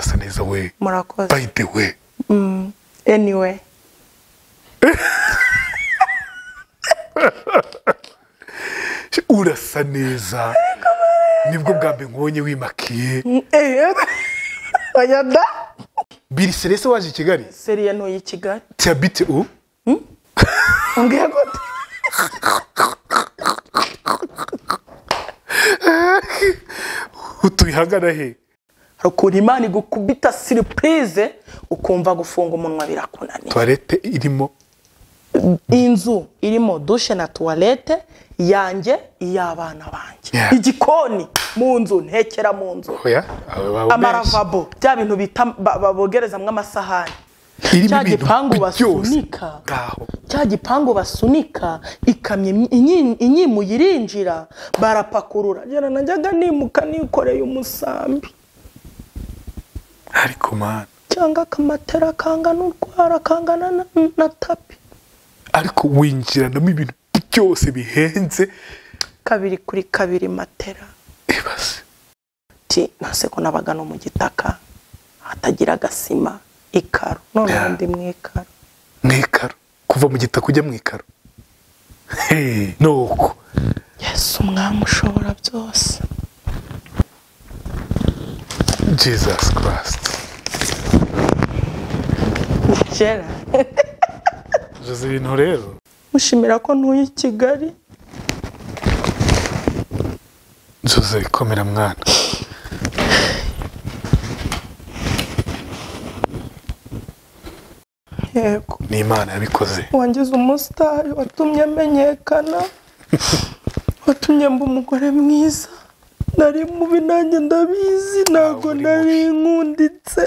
urasa neza we. Murakoze. By the way Mm, anyway. Urasa neza nibwo bwa mbere nkubonye wimakiye. Eh, oya da. Biri serese waje i kigali? Seriye ntuye i kigali. Tiabite u? Umbwira gute utuye ahagana he hari ukuntu imana igukubita siripurize ukumva gufunga umunwa birakunaniye. Tuwarete irimo? Inzu irimo dushe na tuwarete yanjye iy'abana banjye. Igikoni mu nzu ntekera mu nzu. Benshi. amaravabo bya bintu bita bogerezamo amasahani. Cya gipangu basunika. Cya gipangu basunika ikamyo inyi- inyimuye irinjira barapakurura. Njyana najyaga nimuka nikoreye umusambi. Ariko mana cyangwa akamatera kangana urwara kangana na, na tapi. Ariko winjiranamo ibintu byose bihenze. Kabiri kuri kabiri matera. Ibaze ti nase ko nabaga no mu gitaka hatagira agasima ikaro none ndi mu ikaro mu ikaro kuva mu gitaka ujya mu ikaro Hey, nuko yesu umwami ushobora byose. Jesus christ. Kera. Jose ibintu rero mushimira ko ntuye i kigali. Jose komera mwana yego. Ni imana yabikoze. Wangize umusitari watumye menyekana watumye mba umugore mwiza. Nari mubi nanjye ndabizi ntabwo nari nkunditse.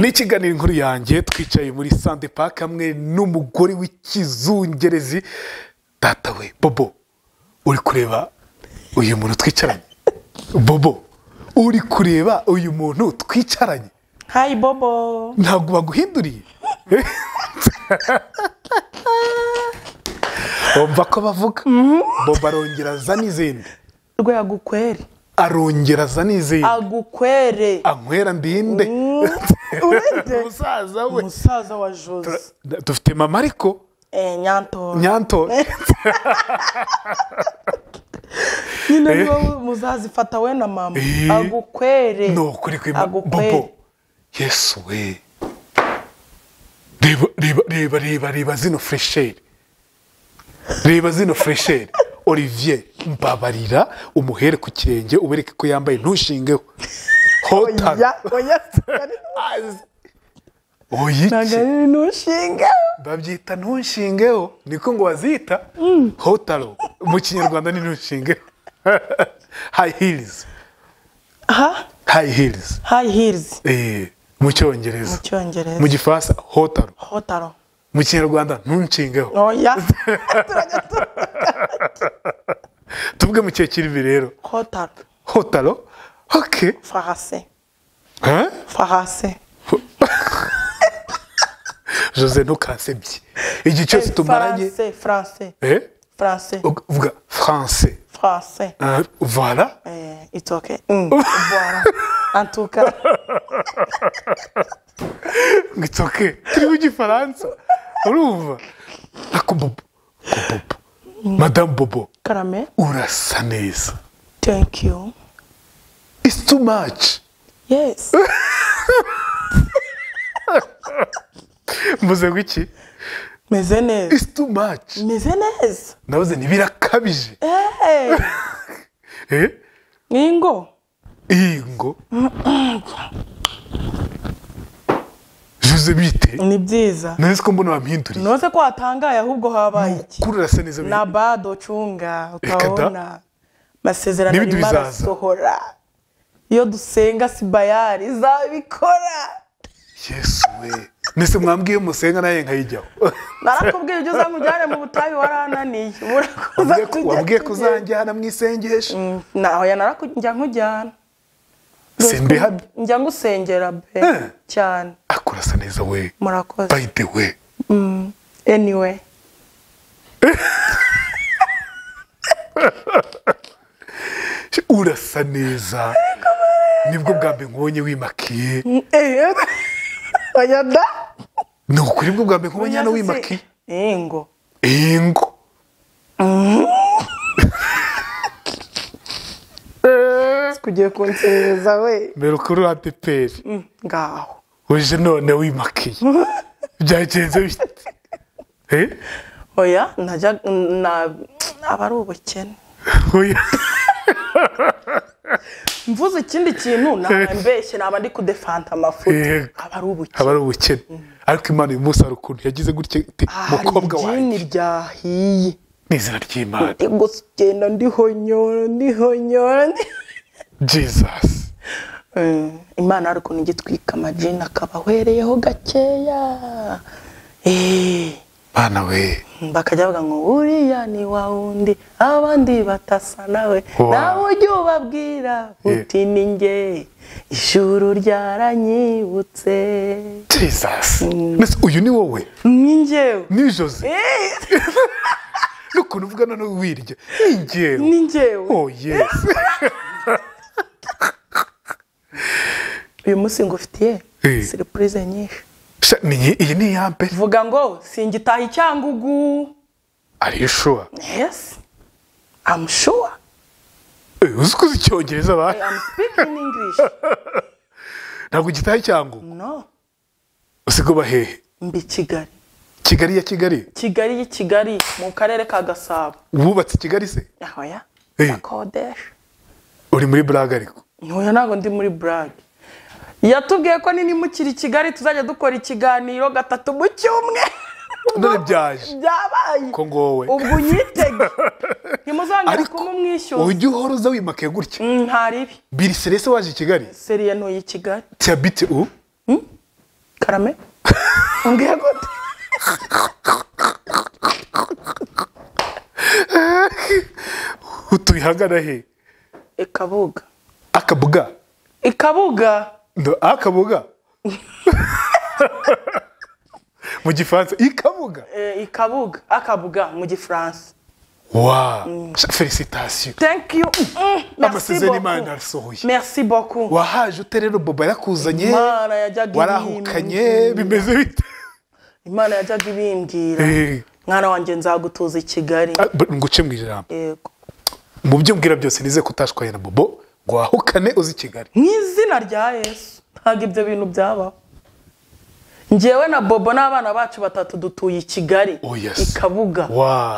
Ni ikiganiro inkuru yanjye twicaye muri sante paka hamwe n'umugore w'ikizungerezi data we bobo. Uri kureba uyu muntu twicaranye bobo uri kureba uyu muntu twicaranye. Hayi bobo. Ntabwo baguhinduriye. Wumva ko bavuga? Bobo arongera aza n'izindi. Rwagukwere arongera aza n'izindi. Agukwere. Anywera ndinde urinde umusaza we. Umusaza wa jose. Dufite mama ariko? Eh, nyanto nyanto nyine Eh. niba muzazifata we na mama. Eh. agukwere. Ni ukuri bobo. Yesu we. Reba reba reba reba zino furesheri reba zino furesheri olivier mbabarira umuhere ku kirenge ubereke ko yambaye ntushingeho. Hotaro oya oya oya ntabwo iki ari ntushinge babyita ntushingeho niko ngo bazita hotaro. Mu kinyarwanda ni ntushingeho hayi hirizi ha? Hayi hirizi hayi hirizi mu cyongereza mu gifaransa hotaro. Hotaro. Mu kinyarwanda ntunshingeho oya tu tuvuge mu kihe kirimi rero. Hotaro. Hotaro? Oke farase farase jose ntukansebye igihe cyose tumaranye. faranse faranse faranse uvuga faranse. Mm, voilà. En tout cas, ngo it's okay turi mu gifaransa urumva ako bobo bobo madamu bobo. Karame, urasa neza thank you. it's too much. Yes. mvuze iki Meze neza. it's too much Meze neza. nabuze ntibirakabije eh Ingo. iyi ngo jose bite Ni byiza. nzi ko mbona wampinduriye Nose ko watangaye ahubwo habaye iki? urasa neza Na bado chunga Reka da. utaona masezerano N'ibindi arimo arasohora. Iyo dusenga si bayari izabikora. yesu we nese mwambwiye musenga naye nkayijyaho Narakubwiye ibyo uzamujyane mu butayu warananiye. Wabwiye ko- tujya wabwiye ko tugenda. uzanjyana mu isengesho. Naho ya narakujya nkujyana. Simbihamye njya ngusengera be Eh. cyane. Akurasa neza we. Murakoze. By the way. Anyway. Urasa neza. Nibwo bwa mbere nkubonye wimakiye. Eh, oya da. Ni ukuri bwo bwa mbere nkubonye hano wimakiye ingo ingo kugiye kunsereza we mbere ukuri wa adeperi Mm, ngaho uje none wimakiye byagenze bite oya najya na aba ari ubukene. Mvuze ikindi kintu naba mbeshye naba ndi kudefanta amafuti aba ari ubukene. Ubukene. Ariko imana uyu munsi hari ukuntu. Yagize gutya iti hari mukobwa iryini wanjye. ryahiye. Ni izina ry'imana. Ndi gugenda ndihonyora ndihonyora ndi- jesus. Mm, imana hari ukuntu igitwika amajini akaba ahwereyeho gakeya. Eh, bana we. Bakajya bavuga ngo uriya ni wa wundi abandi batasa nawe. Nawe ujye ubabwira uti ni njye ijuru ryaranyibutse. Jesus. Mbese uyu ni wowe? Ni njyewe ni jose. Eh, n'ukuntu uvuga none wirya ni njyewe ni njyewe oh yes. Uyu munsi ngufitiye Eh. siripurize nyinshi. Iyi- ni iya mbere vuga ngo singitaha icyangugu. Are you sure? Yes. I'm sure. Eh, uzi ko uzi icyongereza ba? I'm speaking English. Ntabwo gitaye cyangu no. Usigo bahehe mbi Kigali. Kigali ya kigali? Kigali y'i Kigali mu karere ka Gasabo. Wubatse kigali se? Aho ya Eh. ndakodesha uri muri buraga ariko? Ntuya ntabwo ndi muri burage yatubwiye ko ninimukira i Kigali tuzajya dukora ikiganiro gatatu mu cyumwe none byaje. Byabaye. Ko ngowe. Ubwo unyitege ntimuzongere ariko kumumwishyuza ujya uhora uza wimakaye gutya? Mm, ntaribi biri serese waje i kigali? Seriye ntuye i Kigali. Tiabite u karame? Umbwiye gute utuye ahagana he? Ikabuga akabuga ikabuga akabuga. Mu gifaransa ikabuga. Eh, ikabuga akabuga mu gifaransa. Wa felicitasiyo thank you. Merci amasezerano imana beaucoup arasohoye merci beaucoup. Wahaje ute rero bobo? Yarakuzanye. Imana warahukanye. bimeze bite? Imana yajyaga ibimbwira Eh, mwana wanjye nzagutuza i kigali. Ah, nguce mu ijambo. Mu byo mbwira byose nize kutashwaye na bobo wahukane uzi kigali. Mu izina rya yesu. Ntabwo ibyo bintu byabaho. Njyewe na bobo n'abana bacu batatu dutuye i kigali Oh, i kabuga.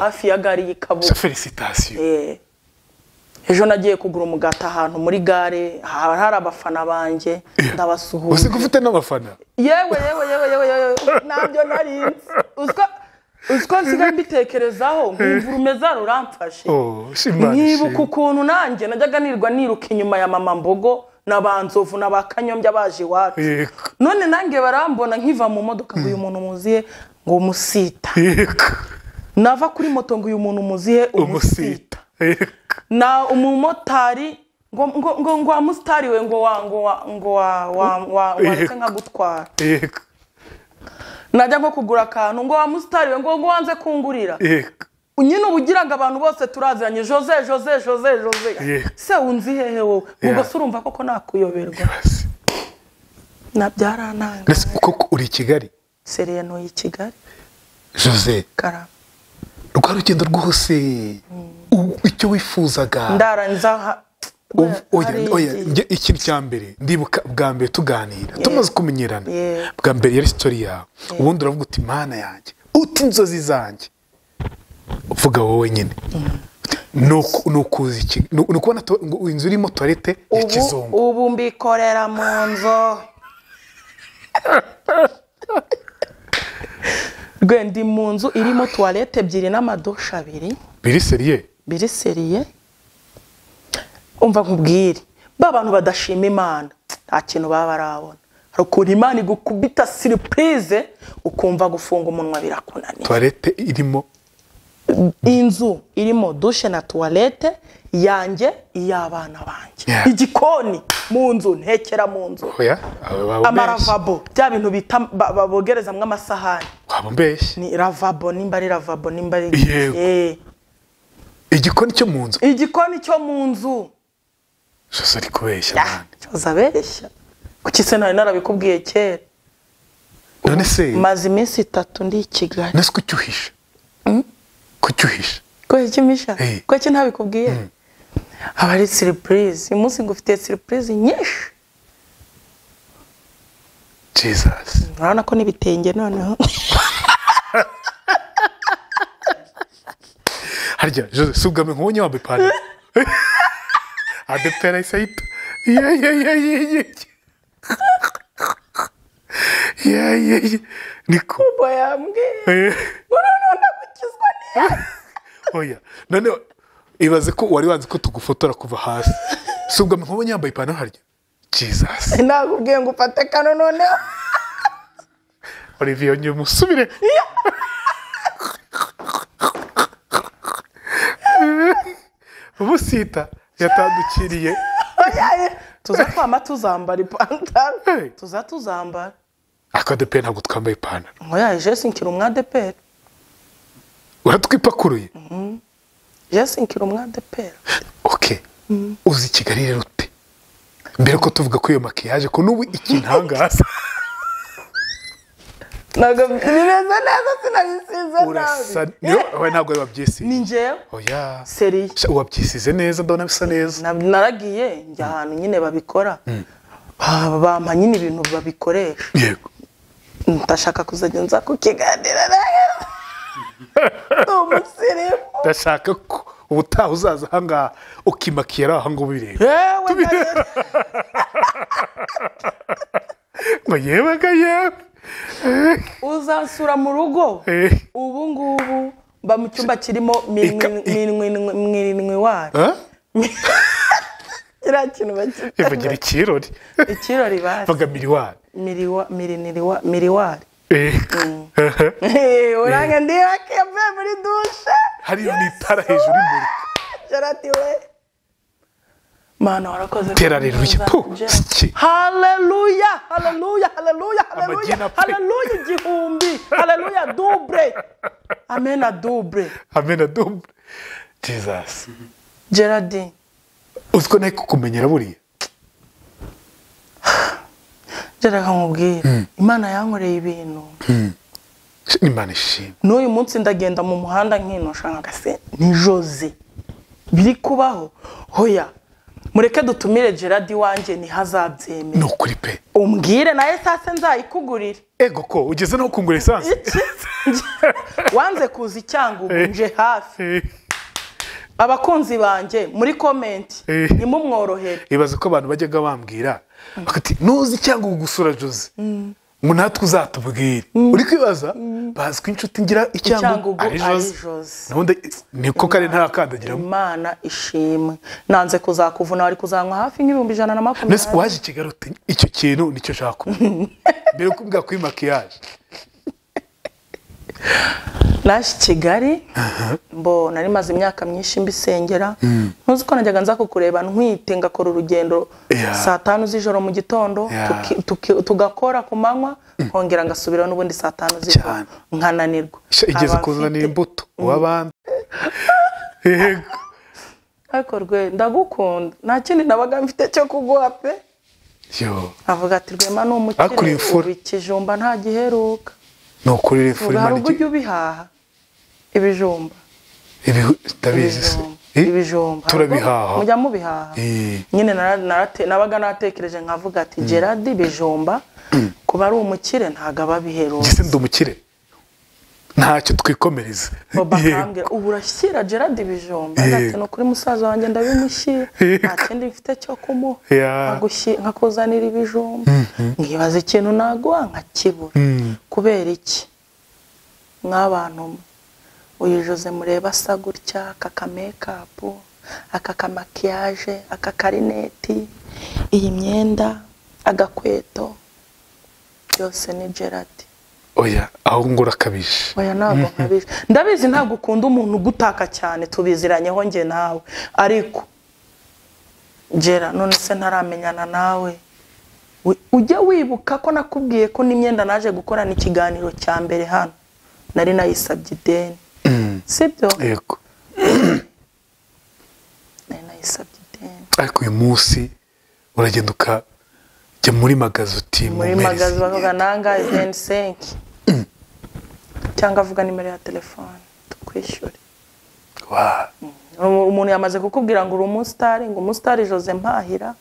Hafi ya gare y'i kabuga. Felicitasiyo Eh. ejo nagiye kugura umugati ahantu muri gare. Haba hari abafana banjye ndabasuhuza. Uzi ko ufite n'abafana? Yewe yewe yewe yewe yewe. Ntabyo narinzi uziko uziko nsigaye mbitekerezaho nkumva urumeza ruramfashe oh shimana nkibuka ukuntu nanjye najyaga nirwa niruka inyuma ya mama mbogo na ba nzovu na ba kanyombya baje iwacu none nange barambona nkiva mu modoka ngo uyu muntu muziye ngo umusita nava kuri moto ngo uyu muntu muziye umusita na umumotari ngo ngo ngo ngo wa musitari we ngo wa ngo wa ngo wa wa wa nkagutwara yego najya nko kugura akantu ngo wa musitari we ngo wanze kungurira. Nyine uba ugira ngo abantu bose turaziranye jose jose jose jose. Se wunzi hehe wowe? Ubwo se urumva koko nakuyoberwa. Basi. na byarantangaje mbese koko uri i kigali? Seriye ntuye i kigali. Jose. Karama rwa rugendo rwose. U- icyo wifuzaga. Ndarangiza ha- Ikintu cya mbere? Ndibuka bwa mbere tuganira. Tumaze kumenyerana. Bwa mbere yari sitori yawe. Ubundi uravuga uti mana yanjye uti inzozi zanjye. Uvuga wowe nyine ni ukubona inzu irimo tuwarete ya kizungu. ubu mbikorera mu nzu. Rwe ndi mu nzu irimo tuwarete ebyiri n'amadushe abiri. Biri seriye biri seriye umva nkubwire. Ba bantu badashima imana. Nta kintu baba barabona. Hari ukuntu imana igukubita siripurize ukumva gufunga umunwa birakunaniye. Tuwarete irimo? Inzu irimo dushe na tuwarete yanjye iy'abana banjye. Igikoni mu nzu ntekera mu nzu. Mbeshyi amaravabo bya bintu bita bogerezamo amasahani. Waba mbeshyi ni ravabo nimba ari ravabo nimba ari. Eh. igikoni cyo mu nzu. Igikoni cyo mu nzu. Jose ari kubeshya cyose abeshya kuki se nari narabikubwiye kera none se maze iminsi itatu ndi i kigali nese kuki uhisha kuki uhisha kubera iki misha? Eh. iki ntabikubwiye aba ari siripurize uyu munsi ngufitiye siripurize nyinshi jesus. Urabona ko n'ibitenge noneho harya jose si ubwa mbere nkubonye wambaye ipantaro Aditya Rai Said. Yeah, yeah, yeah, yeah, yeah. yeah, yeah, yeah. Niko. Baba yambwe. Uruno ndagukizwa ni. Oya. nane ibaze ko wari wanzi ko tugufotora kuva hasi. Subwa mpabonye yambaye ipantaro harya. Jesus. Nakubwiye ngo ufate kano noneho. Olivier onye musubire. Vamos citar. Yatandukiriye tuza twama tuzambara ipantaro. Tuza tuzambara. Akadepera ntabwo twambaye ipantaro. Ngo yaje jesi nkira umwadeperi uratwipakuruye jesi nkira umwadeperi ok. Uzi kigali rero ute? Mbere ko tuvuga ko iyo makiyaje ko n'ubu ikintangaza ntabwo bimeze neza sinabisize urasa nabi niyo we ntabwo wabyisize ni njyewe oya seriye wabyisize neza ndabona bisa neza. Na- naragiye njya ahantu nyine babikora. Ba- bampa nyine ibintu babikoresha yego. Ndashaka kuzajya nza kukiganira nawe. Ni umusirimu. Ndashaka ko ubutaha uzaza ahangaha ukimakiye ari ahangaha ubireba yewe ngo yewe ga yewe. uzasura mu rugo? Eh. Ubu ngubu mba mu cyumba kirimo mirindwi wayo eh? kiriya kintu bakita bagira ikirori. Ikirori bazi. Baga miriwari miriwari eh. mm. uranga ndiba kebe muri dushe hariyo n'itara hejuru imbere. Gerati we. Mana warakoze Tera haleluya. Haleluya haleluya haleluya haleluya igihumbi haleluya double amena double amena dumbre jesus. Gerardine uzi ko nawe kukumenyera buriya nkubwire imana yankoreye ibintu n'imana ishimwe n'uyu munsi ndagenda mu muhanda nkinosha nkagase ni jose biri kubaho hoya mureke dutumire gerard iwanjye ntihazabyemere. Ni ukuri pe. Umbwire nawe sase nzayikugurire ego ko ugeze no kungura esanse wanze kuza icyangugu nje hafi. Eh, abakunzi banjye muri komenti Eh. ntimumworohere ibaze ko abantu bajyaga bambwira. Bakati nuzi cyangwa gusura jose ngo natwe uzatubwire uri kwibaza? Bazi ko inshuti ngira icyangugu. Ari Nubundi niko kare ntarakandagiramo imana ishimwe. Nanze kuzakuvuna wari kuzanywa hafi nk'ibihumbi ijana na makumyabiri. Waje kigali icyo kintu ni cyo kumenya mbere yo kumbwira kuri makiyaje naje i kigali mbo nari maze imyaka myinshi mbisengera. Ntuzi ko najyaga nza kukureba ntwite ngakora urugendo saa tanu z'ijoro mu gitondo tugakora ku manywa nkongera ngasubiraho n'ubundi saa tanu z'ijoro. Nkananirwa. Igeze mfite- imbuto uw'abandi yego. Ariko rwe ndagukunda. Nta kindi nabaga mfite cyo kuguha pe. Yo. Avuga ati rwema ni umukire ikijumba nta giheruka. Ni ukuri ubwo imana ujya ubihaha. Ibijumba. Ndabizi se ibijumba. Eh? ibijumba. Turabihaha. Mujya mubihaha. Eh. nyine nabaga natekereje nkavuga ati gerard ibijumba kuba ari umukire ntabwo aba abiheruka. Ngese ndi umukire ntacyo twikomereza ubu urashyira gerard ibijumba ni ukuri musaza wanjye ndabimushyira nta kindi mfite cyo kumuha. Nkakuzanira ibijumba. Nkibaza ikintu naguha nkakibura. Kubera iki? Mw'abantu uyu jose mureba asa gutya aka kamekapu aka kamakiyaje aka karineti iyi myenda agakweto. Byose ni gerard. Oya aho ngo urakabije oya ntabwo nkabije ndabizi ntabwo ukunda umuntu ugutaka cyane. Tubiziranyeho njye nawe. Ariko gera none se ntaramenyana nawe? Ujye wibuka ko nakubwiye ko n'imyenda naje gukorana ikiganiro cya mbere hano. Nari nayisabye ideni. Sibyo? Yego. Nari nayisabye ideni. Ariko uyu munsi uragenda ukajya muri magazi uti muri bavuga myenda. nangahe veni senki cyangwa avuga nimero ya telefone. Tukwishyure Wa, Umu- umuntu yamaze kukubwira ngo uri umusitari ngo umusitari jose mpahira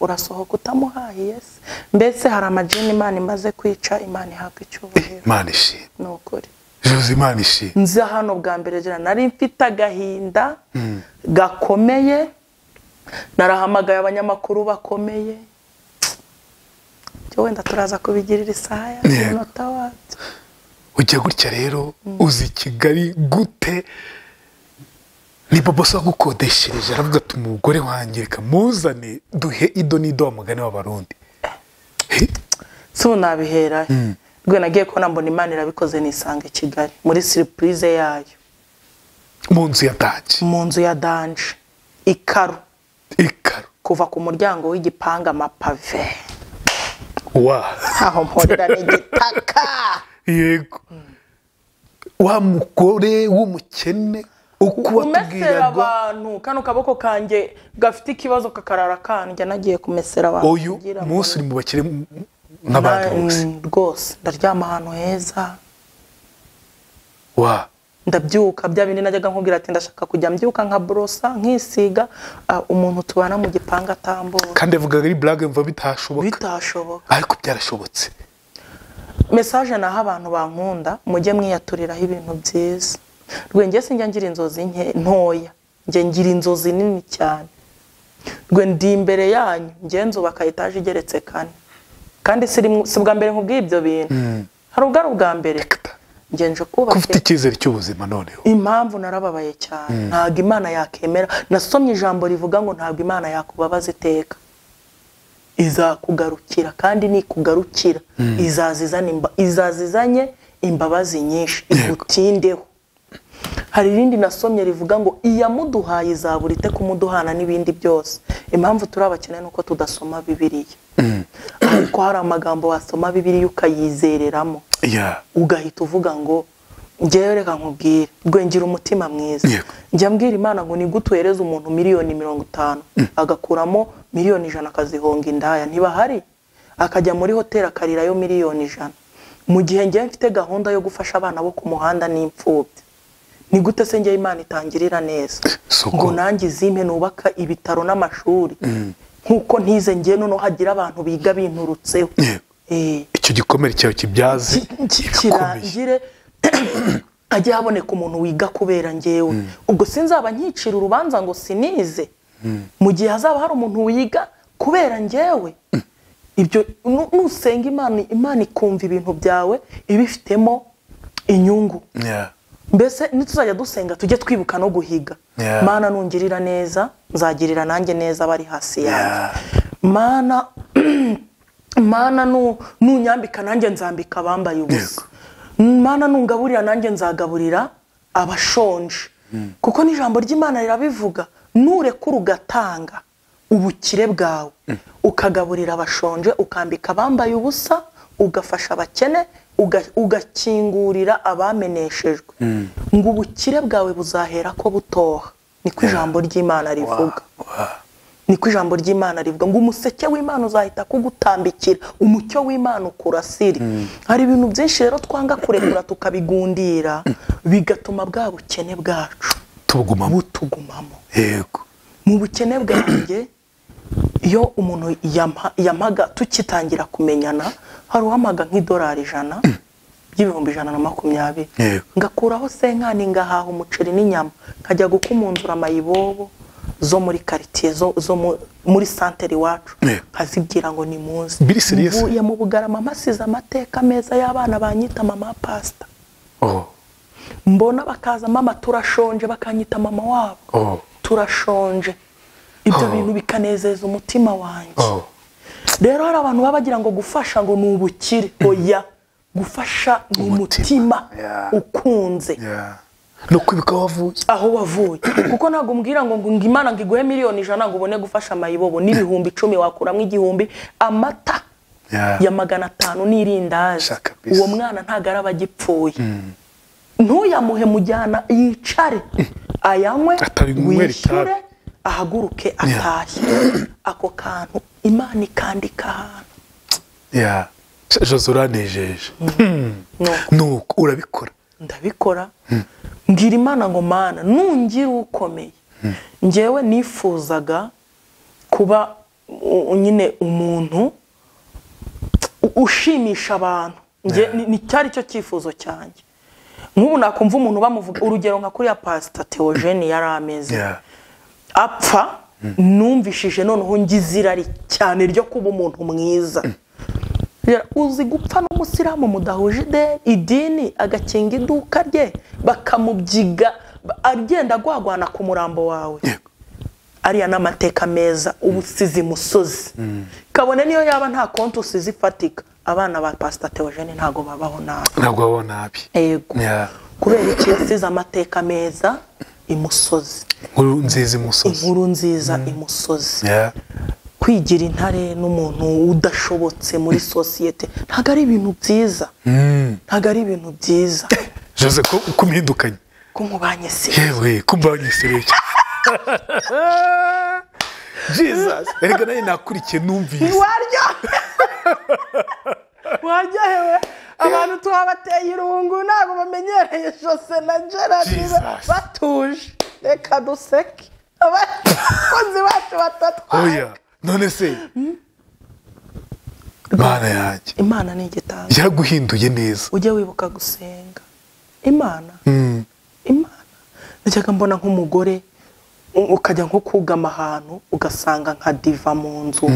urasohoka utamuhahiye se? Mbese hari amajini imana imaze kwica imana ihabwa icyubahiro. Imana ishimwe ni ukuri jose imana ishimwe nza hano bwa mbere nari mfite agahinda gakomeye narahamagaye abanyamakuru bakomeye byo wenda turaza kubigirira isaha ya Yego. umunota wabyo. Ujya gutya rero uzi kigali gute? Ni bobo se wagukodeshereje aravuga ati umugore wanjye reka muzane duhe ido n'ido wa mugani w'abarundi si ubu nabihera. Rwe nagiye kubona mbona imana irabikoze nisanga i kigali muri siripurize yayo. Mu nzu ya daji. Mu nzu ya danje ikaro ikaro kuva ku muryango w'igipangu amapave. Wa. Aho mporera n'igitaka yego. Wa mugore w'umukene kumesera abantu kano kaboko kanjye gafite ikibazo kakarara kandya nagiye kumesera abantu uyu munsi uri mu bakire nk'abandi bose. rwose ndaryama ahantu heza. Wa. Ndabyuka bya bindi najyaga nkubwira ati ndashaka kujya mbyuka nka borosa nkisiga. Ah, umuntu tubana mu gipangu atambuka. Kandi avugaga ari burage mva bitashoboka. Bitashoboka. Ariko byarashobotse. Mesaje naho abantu bankunda mujye mwiyaturiraho ibintu byiza. Rwenge sinjya ngira inzozi nke ntoya. Njye ngira inzozi nini cyane. Rwe ndi imbere yanyu njye nzubaka etaje igeretse kane. Kandi si ubwa mbere nkubwiye ibyo bintu. Hari ubwo ari ubwa mbere? Njye nje ko ufite icyizere cy'ubuzima noneho. impamvu narababaye cyane. Ntabwo imana yakemera. Nasomye ijambo rivuga ngo ntabwo imana yakubabaza iteka. Izakugarukira kandi nikugarukira. Izaza izana imba- izaza izanye imbabazi nyinshi. Igutindeho. Hari irindi nasomye rivuga ngo iyamuduhaye izabura ite kumuduhana n'ibindi byose. Impamvu turi abakene ni uko tudasoma bibiliya. Ariko hari amagambo wasoma bibiliya ukayizereramo. Ugahita uvuga ngo njyewe reka nkubwire rwengera umutima mwiza. Njya mbwira imana ngo ni gute uhereza umuntu miliyoni mirongo itanu? Agakuramo miliyoni ijana akazihonga indaya. Ntibahari akajya muri hoteli akarirayo miliyoni ijana. Mu gihe njyewe mfite gahunda yo gufasha abana bo ku muhanda n'imfubyi ni gute se njyewe imana itangirira neza? Ngo nanjye izimpe nubaka ibitaro n'amashuri. Nk'uko ntize njyewe noneho hagira abantu biga binturutseho. Eh. Icyo gikomere cyawe kibyaze kirangire hajye haboneka umuntu wiga kubera ngewe ubwo sinzaba nkicira urubanza ngo sinize. Mu gihe hazaba hari umuntu wiga kubera ngewe ibyo nu- nusenga imana imana ikumva ibintu byawe ibifitemo inyungu. Mbese nituzajya dusenga tujye twibuka no guhiga. Mana nungirira neza. Nzagirira nanjye neza abari hasi yanjye. Mana mana nu- nunyambika nanjye nzambika abambaye ubusa. Mana nungaburira nanjye nzagaburira abashonje. Kuko n'ijambo ry'imana rirabivuga nurekura ugatanga ubukire bwawe. Ukagaburira abashonje ukambika abambaye ubusa ugafasha abakene uga- ugakingurira abameneshejwe. Ngo ubukire bwawe buzahera ko butoha. Niko ijambo ry'imana rivuga. Niko ijambo ry'imana rivuga. Ngo umuseke w'imana uzahita kugutambikira. Umucyo w'imana ukurasire hari ibintu byinshi rero twanga kurekura tukabigundira bigatuma bwa bukene bwacu butugumamo. Yego. Mu bukene bwanjye iyo umuntu yampaga tukitangira kumenyana hari uwampaga nk'idolari ijana ry'ibihumbi ijana na makumyabiri. Ngakuraho senkani ngahaha umuceri n'inyama. Nkajya gukumunzura amayibobo zo muri karitsiye zo, zo mu- muri santere iwacu nkazibwira ngo ni serious? mvuye mu bugarama mpasize amateka meza y'abana banyita mama pasita oh. Mbona bakaza mama turashonje bakanyita mama wabo. Oh. Turashonje. Ibyo Oh. bintu bikanezeza umutima wanjye. Rero hari abantu baba bagira ngo gufasha ngo ni ubukire. Oya. Gufasha mu mutima Yeah. ukunze. No kwibuka wavuye. Aho wavuye. Kuko ntabwo umbwira ngo ngo ngo imana ngo iguhe miliyoni ijana ngo ubone gufasha amayibobo n'ibihumbi icumi wakuramo igihumbi amata ya magana atanu n'irindazi. Kabisa. uwo mwana ntabwo araba agipfuye. Ntuyamuhe mujyana yicare. Ayanywe Atabinywera wishyure ahaguruke atashye ako kantu imana ikandika ahantu. Jose uranejeje Nuko nuko urabikora? Ndabikora. Mbwira imana ngo mana. Nungira ukomeye. Ngewe nifuzaga kuba nyine umuntu ushimisha abantu. Cyari cyo cyifuzo cyanjye. Nk'ubu nakumva umuntu bamuvuga urugero nka kuriya pasita teogene yari ameze. Apfa numvishije noneho ngize irari cyane ryo kuba umuntu mwiza. Uzi gupfa n'umusiramu mudahuje idini agakinga iduka rye bakamubyiga ba- agenda agwagwana ku murambo wawe. Ariya ni amateka meza uba usize imusozi kabone niyo yaba nta konti usize ifatika. Abana ba pasita teogene ntabwo babaho nabi. Ntabwo wabona nabi. Yego. Kubera iki yasize amateka meza? Imusozi. Nkuru nziza imusozi. Inkuru nziza imusozi. Yeah. Kwigira intare n'umuntu udashobotse muri sosiyete. Ntabwo ari ibintu byiza. Mm. ntabwo ari ibintu byiza. Jose ko uko umwidukanye ko mubanye se. Yewe kumva wanyisereye jesus. Erega nawe nakurikiye numvise. Warya waryohewe abantu tuhabateye irungu ntabwo bamenyereye jose na gerard. Batuje. Reka duseke. Abakozi bacu batatwaye oya none se mana yanjye imana ni igitanda. Yaraguhinduye neza. Ujye wibuka gusenga. Imana. Mm. imana. Najyaga mbona nk'umugore ukajya nko kugama ahantu ugasanga nka diva mu nzu.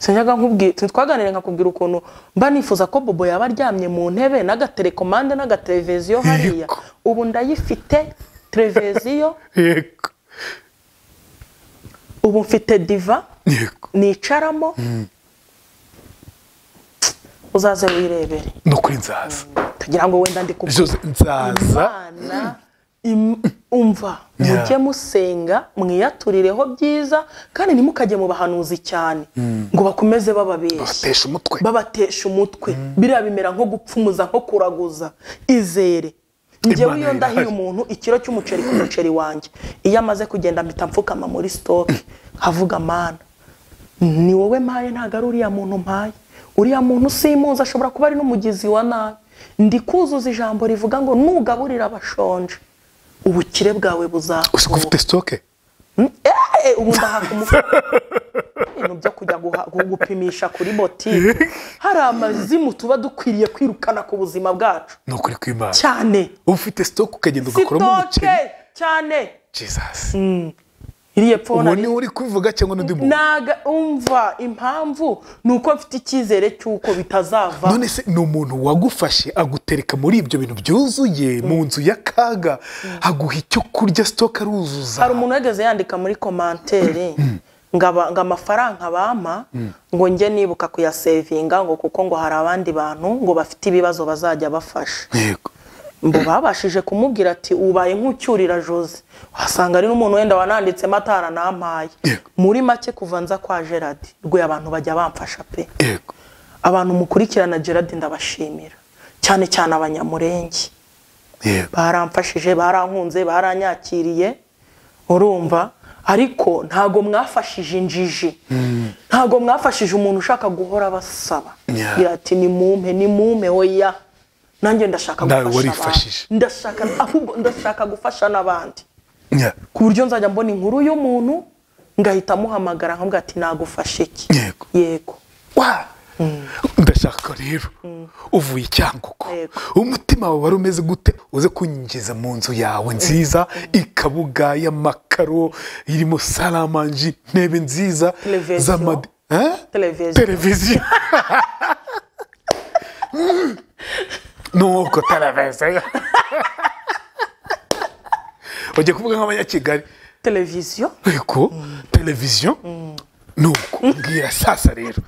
Nkubwira twaganiriye nkakubwira ukuntu mba nifuza ko bobo yaba aryamye mu ntebe n'agaterekomande n'agateleviziyo hariya. Ubu ndayifite. Televiziyo yego. Ubu mfite diva nicaramo? Uzaze wirebere. Ni ukuri nzaza. Tugira ngo wenda ndi kuvuga nzaza. Umva. Mujye musenga mwiyaturireho byiza kandi ntimukajye mu bahanuzi cyane. Ngo bakomeze umutwe. Babatesha umutwe. Biriya bimera nko gupfumuza nko kuraguza. Izere. Imana iyo ndahiye umuntu ikiro cy'umuceri ku muceri wanjye. Iyo amaze kugenda mpita mfukama muri sitoke nkavuga mana. Ni wowe mpaye ntabwo ari uriya muntu mpaye. Uriya muntu simuzi ashobora kuba ari n'umugizi wa nabi. Ndi kuzuza ijambo rivuga ngo nugaburira abashonje. Ubukire bwawe buzakuba ufite sitoke Eh, ubu ndahaka ibintu byo kujya gupimisha kuri botike hari amazimu tuba dukwiriye kwirukana ku buzima bwacu. Ni ukuri kw'imana. Cyane. Ufite sitoke ukagenda ugakoramo sitoke umuceri. cyane. Iriya pfo uwo nari ni we uri kubivuga cyangwa n'undi muntu? Naga umva impamvu ni uko mfite icyizere cy'uko bitazava. None se ni umuntu wagufashe agutereka muri ibyo bintu byuzuye mu nzu y'akaga aguha icyo kurya sitoke aruzuza. Hari umuntu wageze yandika muri komantere ngo aba- ngo amafaranga bampa ngo njye nibuka kuyasevinga ngo kuko ngo hari abandi bantu ngo bafite ibibazo bazajya bafasha. Yego. Ngo babashije kumubwira ati ubaye nk'ucyurira jose. Wasanga ari n'umuntu wenda wananditsemo ataranampaye muri make kuva nza kwa gerard rwe abantu bajya bamfasha pe. Abantu mukurikirana gerard ndabashimira. Cyane cyane abanyamurenge. Baramfashije barankunze baranyakiriye. Urumva? Ariko ntago mwafashije injiji. Ntago mwafashije umuntu ushaka guhora. Agira ati ni mumpe ni mumpe oya. Nanjye ndashaka gufasha abantu. Ndashaka ahubwo ndashaka gufasha n'abandi. Ku buryo nzajya mbona inkuru y'umuntu ngahita muhamagara nkavuga ati nagufashe iki? Yego. yego. Wa? Ndashaka rero uvuye icyangugu umutima wawe wari umeze gute? Uze kunyinjiza mu nzu yawe nziza ikabuga y'amakaro irimo salamanji intebe nziza Televiziyo. z'amadi Eh? Televiziyo. nuko ugiye kuvuga nk'abanyakigali televiziyo ariko televiziyo nuko mbwira sasa rero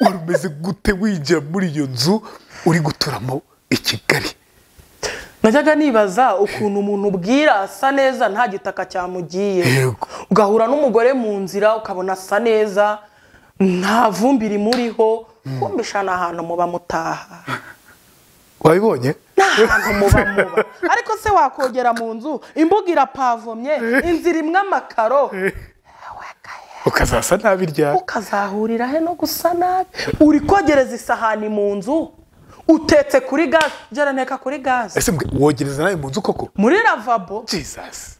wari umeze gute winjira muri iyo nzu uri guturamo i kigali najyaga nibaza ukuntu umuntu ubwira asa neza nta gitaka cyamugiye Yego. ugahura n'umugore mu nzira ukabona asa neza nta vumbi rimuriho kumvisha ni ahantu muba mutaha wabibonye? Ahantu muba muba. Ariko se wakogera mu nzu imbuga irapavomye inzira imwe amakaro. Ukazasa nabi ryari? Ukazahurira he no gusa nabi? Uri kogereza isahani mu nzu? Utetse kuri gaze gera nteka kuri gaze? Wogereza nawe mu nzu koko? Muri lavabo? Jesus.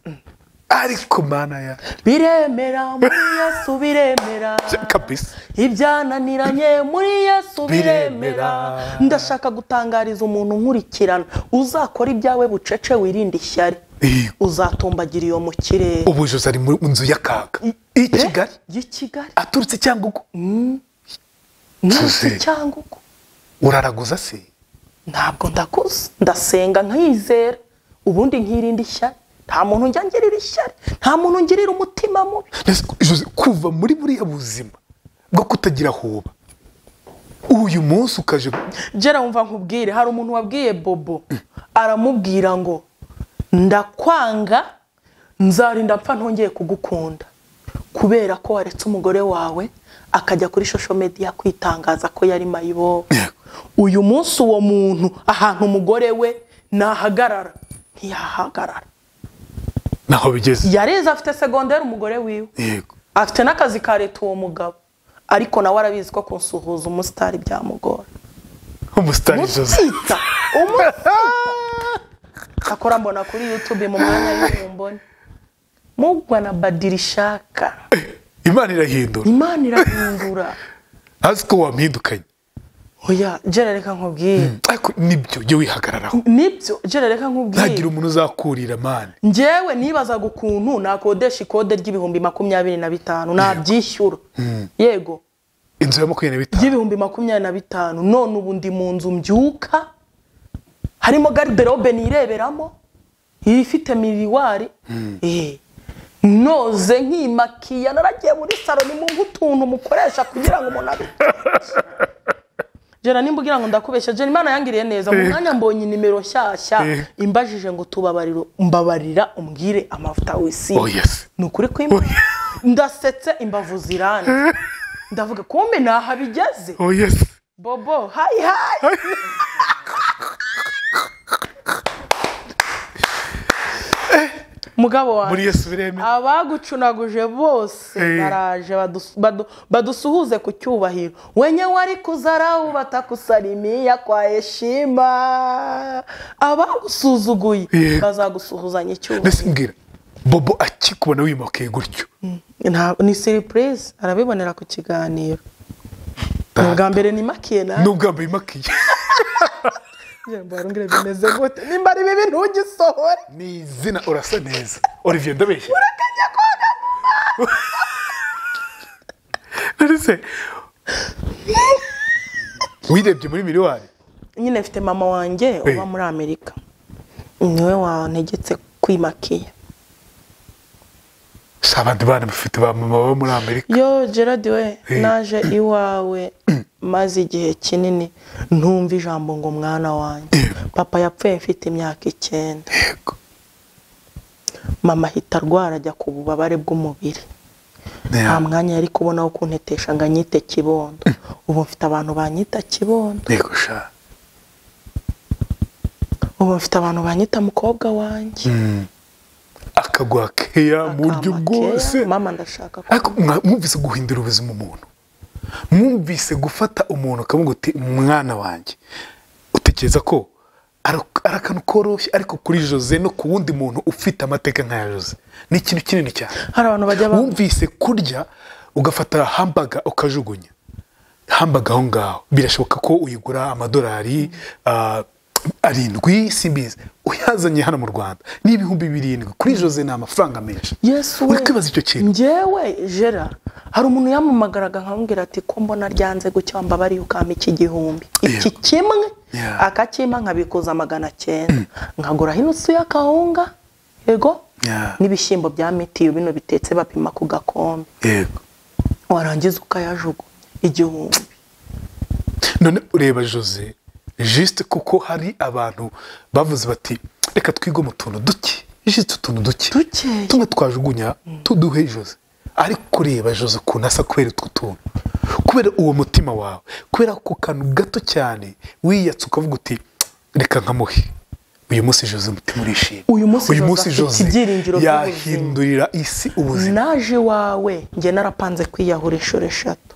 Ariko mana ya. Biremera muri yesu biremera. Kabisa. Ibyananiranye muri yesu biremera. Ndashaka gutangariza umuntu nkurikirana. Uzakora ibyawe bucece wirinde ishyari. Uzatumbagira iyo mu kirere. Ubu jose ari mu nzu y'akaga. I kigali? Y'i kigali. Aturutse cyangwa uko nturutse uko uraraguza se? Ntabwo ndakuze. Ndasenga nkizera ubundi nkirinda ishyari. Nta muntu ngirira ishyari. Nta muntu ngirira umutima mubi. Kuva muri buriya buzima bwo kutagira ahuba uyu munsi ukaje gera wumva nkubwire. Hari umuntu wabwiye bobo aramubwira ngo ndakwanga nzarinda mpfa ntongeye kugukunda. Kubera ko waretse umugore wawe akajya kuri shosho mediya kwitangaza ko yari mayibobo Yego. uyu munsi uwo muntu ahantu umugore we nahagarara. Ntiyahagarara. Naho bigeze. Yareze afite segonderi umugore wiwe. Afite n'akazi ka leta uwo mugabo. Ariko nawe arabizi ko kunsuhuza umusitari byamugora. Umusitari umusita. Akora mbona kuri yutube mu mwanya w'ubumbone mugwa na badirishaka imana irahindura. Imana irahindura. Azi ko wampindukanye. Oya jera reka nkubwire. Ariko ni byo jya wihagararaho. Nibyo jera reka ntagira nkubwire umuntu uzakurira mani njyewe nibazaga ukuntu nakodesha ikode ry'ibihumbi makumyabiri na bitanu. Nabyishyura. Yego. Inzu ya makumyabiri na bitanu. Y'ibihumbi makumyabiri na bitanu. None ubu ndi mu nzu mbyuka. Harimo gariderobe nireberamo. Ifite miriwari Eh. noze nkimakiya. Naragiye muri salo ni mu nk'utuntu mukoresha kugira ngo umuntu abe jena nimba ugira ngo ndakubeshya. Jena imana yangiriye neza. Mu mwanya mbonye nimero nshyashya Eh. imbajije ngo tubabarire mbabarira umbwire amavuta wisiga oh yes. Ni ukuri kw'imana ndasetse imbavu zirane. Ndavuga kumbe naha bigeze? Oh yes. Bobo hayi hayi mugabo wanjye abagucunaguje bose baraje badus- badu- badusuhuze ku cyubahiro. Wenye wari kuzarau batakusalimia kwa heshima. Abagusuzuguye bazagusuhuzanya icyubahiro. Bobo akikubona wimukiye gutyo? Nta- ni siripurize arabibonera ku kiganiro. Ni ubwa mbere nimakiye nawe. Nubwo yambaye imakiye mbara bimeze gute? Nimba ari bibi ntugisohore. Ni izina urasa neza. Olivier ndabeshya. None wirebye muri miriwari nyine mfite mama wanjye uba muri amerika. Niwe wantegetse kwimakiya. Si abandi bana bafite ba mama baba muri amerika. Yo gerard we naje iwawe. maze igihe kinini ntumva ijambo ngo mwana wanjye. Papa yapfuye mfite imyaka icyenda. Mama ahita arwara ajya ku bubabare bw'umubiri. Nta mwanya yari kubona wo kuntetesha ngo anyite kibondo. Ubu mfite abantu banyita kibondo. Ubu mfite abantu banyita mukobwa wanjye. Akaguha keya mu buryo bwose. Mama ndashaka ko mwumvise guhindura ubuzima umuntu. Mwumvise gufata umuntu ukavuga uti mwana wanjye. Utekereza ko ari akantu koroshye ariko kuri jose no ku wundi muntu ufite amateka nk'aya jose. Ni ikintu kinini cyane. Hari abantu bajya ba wumvise kurya ugafata hambaga ukajugunya. Hambaga aho ngaho. Birashoboka ko uyigura amadolari arindwi simbizi uyazanye hano mu rwanda. Ni ibihumbi birindwi kuri jose ni amafaranga menshi. Yesu uri kwibaza icyo kintu? njyewe jera hari umuntu yamamagaraga nkamubwira ati ko mbona ryanze gucya mbabariye ukampa iki gihumbi? Iki kimwe akakimpa nkabikuza magana cyenda. Nkaguraho inusu y'akawunga yego? N'ibishyimbo bya mitiyu bino bitetse bapima ku gakombe. Yego. Warangiza ukayajugunya igihumbi. None ureba jose jisite kuko hari abantu bavuze bati reka twige mu tuntu duke jisite utuntu duke? Tumwe twajugunya tuduhe jose. Ariko ureba jose ukuntu asa kubera utwo tuntu. Kubera uwo mutima wawe. Kubera ako kantu gato cyane wiyatse ukavuga uti reka nkamuhe. Uyu munsi jose umutima urishimye. Uyu munsi by'ubuzima. yahindurira isi ubuzima. Naje iwawe njye narapanze kwiyahura inshuro eshatu.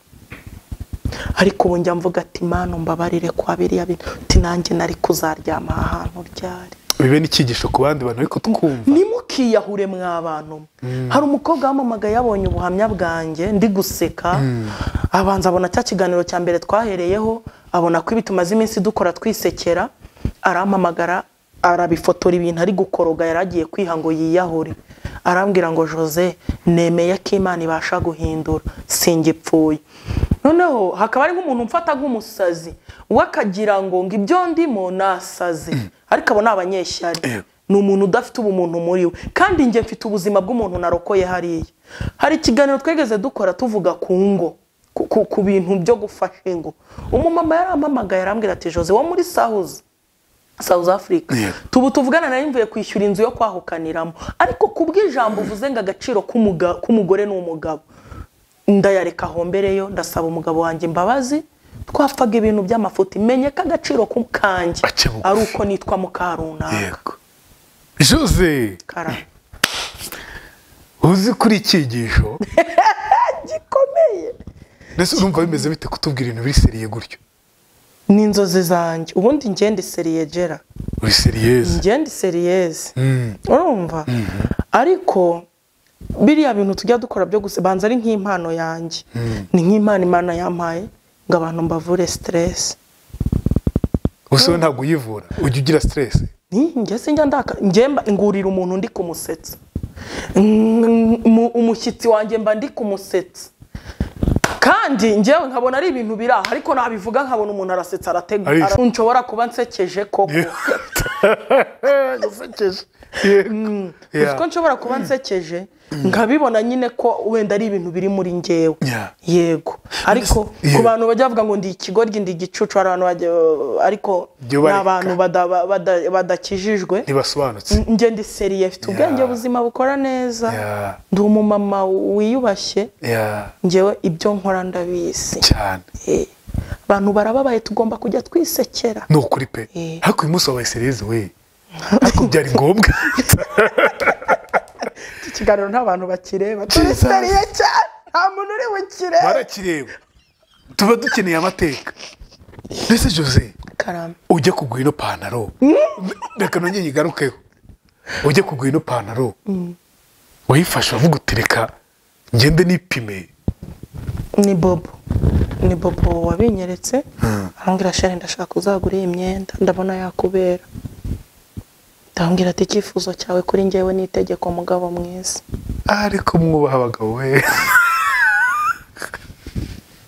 Ariko ubu njya mvuga ati manu mbabarire kwa biriya bintu. Ati nanjye nari kuzaryama aha hantu ryari? Bibe n'icyigisho ku bandi bantu ariko twumva nimukiyahure mwa bantu. Hari umukobwa wamamagaye yabonye ubuhamya bwanjye ndi guseka. Abanza abona cya kiganiro cya mbere twahereyeho abona ko ibi tumaze iminsi dukora twisekera arampamagara arabifotora ibintu ari gukoroga yari agiye kwiha ngo yiyahure. Arambwira ngo jose nemeye ko imana ibasha guhindura. Singipfuye. Noneho hakaba hari nk'umuntu umfata nk'umusazi. We akagira ngo ngo ibyo ndimo nasaze. Ariko abo ni abanyeshyari Yego. ni umuntu udafite ubumuntu muri we. Kandi njye mfite ubuzima bw'umuntu narokoye hariya. Hari ikiganiro twegeze dukora tuvuga ku ngo ku- bintu byo gufasha ingo umumama yarampamagaye arambwira ati jose wo muri sahuzi South Africa? Yego. tubu tuvugana nari mvuye kwishyura inzu yo kwahukaniramo. Ariko ku bw'ijambo uvuze ngo agaciro k'umugore n'umugabo. Ndayareka ahombereyo ndasaba umugabo wanjye imbabazi twapfaga ibintu by'amafuti menye ko agaciro kanjye ari uko nitwa mukarunaka. Jose. Uzi kuri icyigisho? Gikomeye. Ndetse urumva bimeze bite kutubwira ibintu biri seriye gutyo? Ni inzozi zanjye. Ubundi ngende seriyegera. Uri seriyeze ngende seriyeze Mm. urumva? Ariko biriya bintu tujya dukora byo gusa banza ari nk'impano yanjye. Ni nk'impano imana yampaye ngo abantu mbavure siteresi gusa wowe ntabwo uyivura. Ujya ugira siteresi njye sinjya ndaka njye mba ngurira umuntu ndi kumusetsa. Mu- umushyitsi wanjye mba ndi kumusetsa. Kandi njyewe nkabona ari ibintu biri aha ariko nabivuga nkabona umuntu arasetsa arategura. Nshobora kuba nsekeje koko gusekeje ko nshobora kuba nsekeje nkabibona nyine ko wenda ari ibintu biri muri ngewe yego. Ariko ku bantu bajya bavuga ngo ndi ikigoryi ndi igicucu hari abantu bajya ariko ni abantu bada- bada- badakijijwe. Ntibasobanutse. Njye ndi seriye mfite ubwenge buzima bukora neza. Ndi umumama wiyubashye. Njyewe ibyo nkora ndabizi cyane. Eh, abantu barababaye tugomba kujya twisekera. Ni ukuri pe. Ariko uyu munsi wabaye we. Ariko byari ngombwa. Iki kiganiro nta bantu bakireba. Turi Jesus. seriye cyane nta muntu uri bukirebe barakireba. Tuba dukeneye amateka. Mbese jose ujya kugura ino pantaro reka nongere nyigarukeho. Ujya kugura ino pantaro wayifashe uravuga uti reka ngende nipime. Ni bobo ni bobo wabinyeretse arambwira shari ndashaka uzagura iyi myenda. Ndabona yakubera. Ndambwira ati icyifuzo cyawe kuri njyewe ni itegeko mugabo mwiza. Ariko mwubaha abagabo we.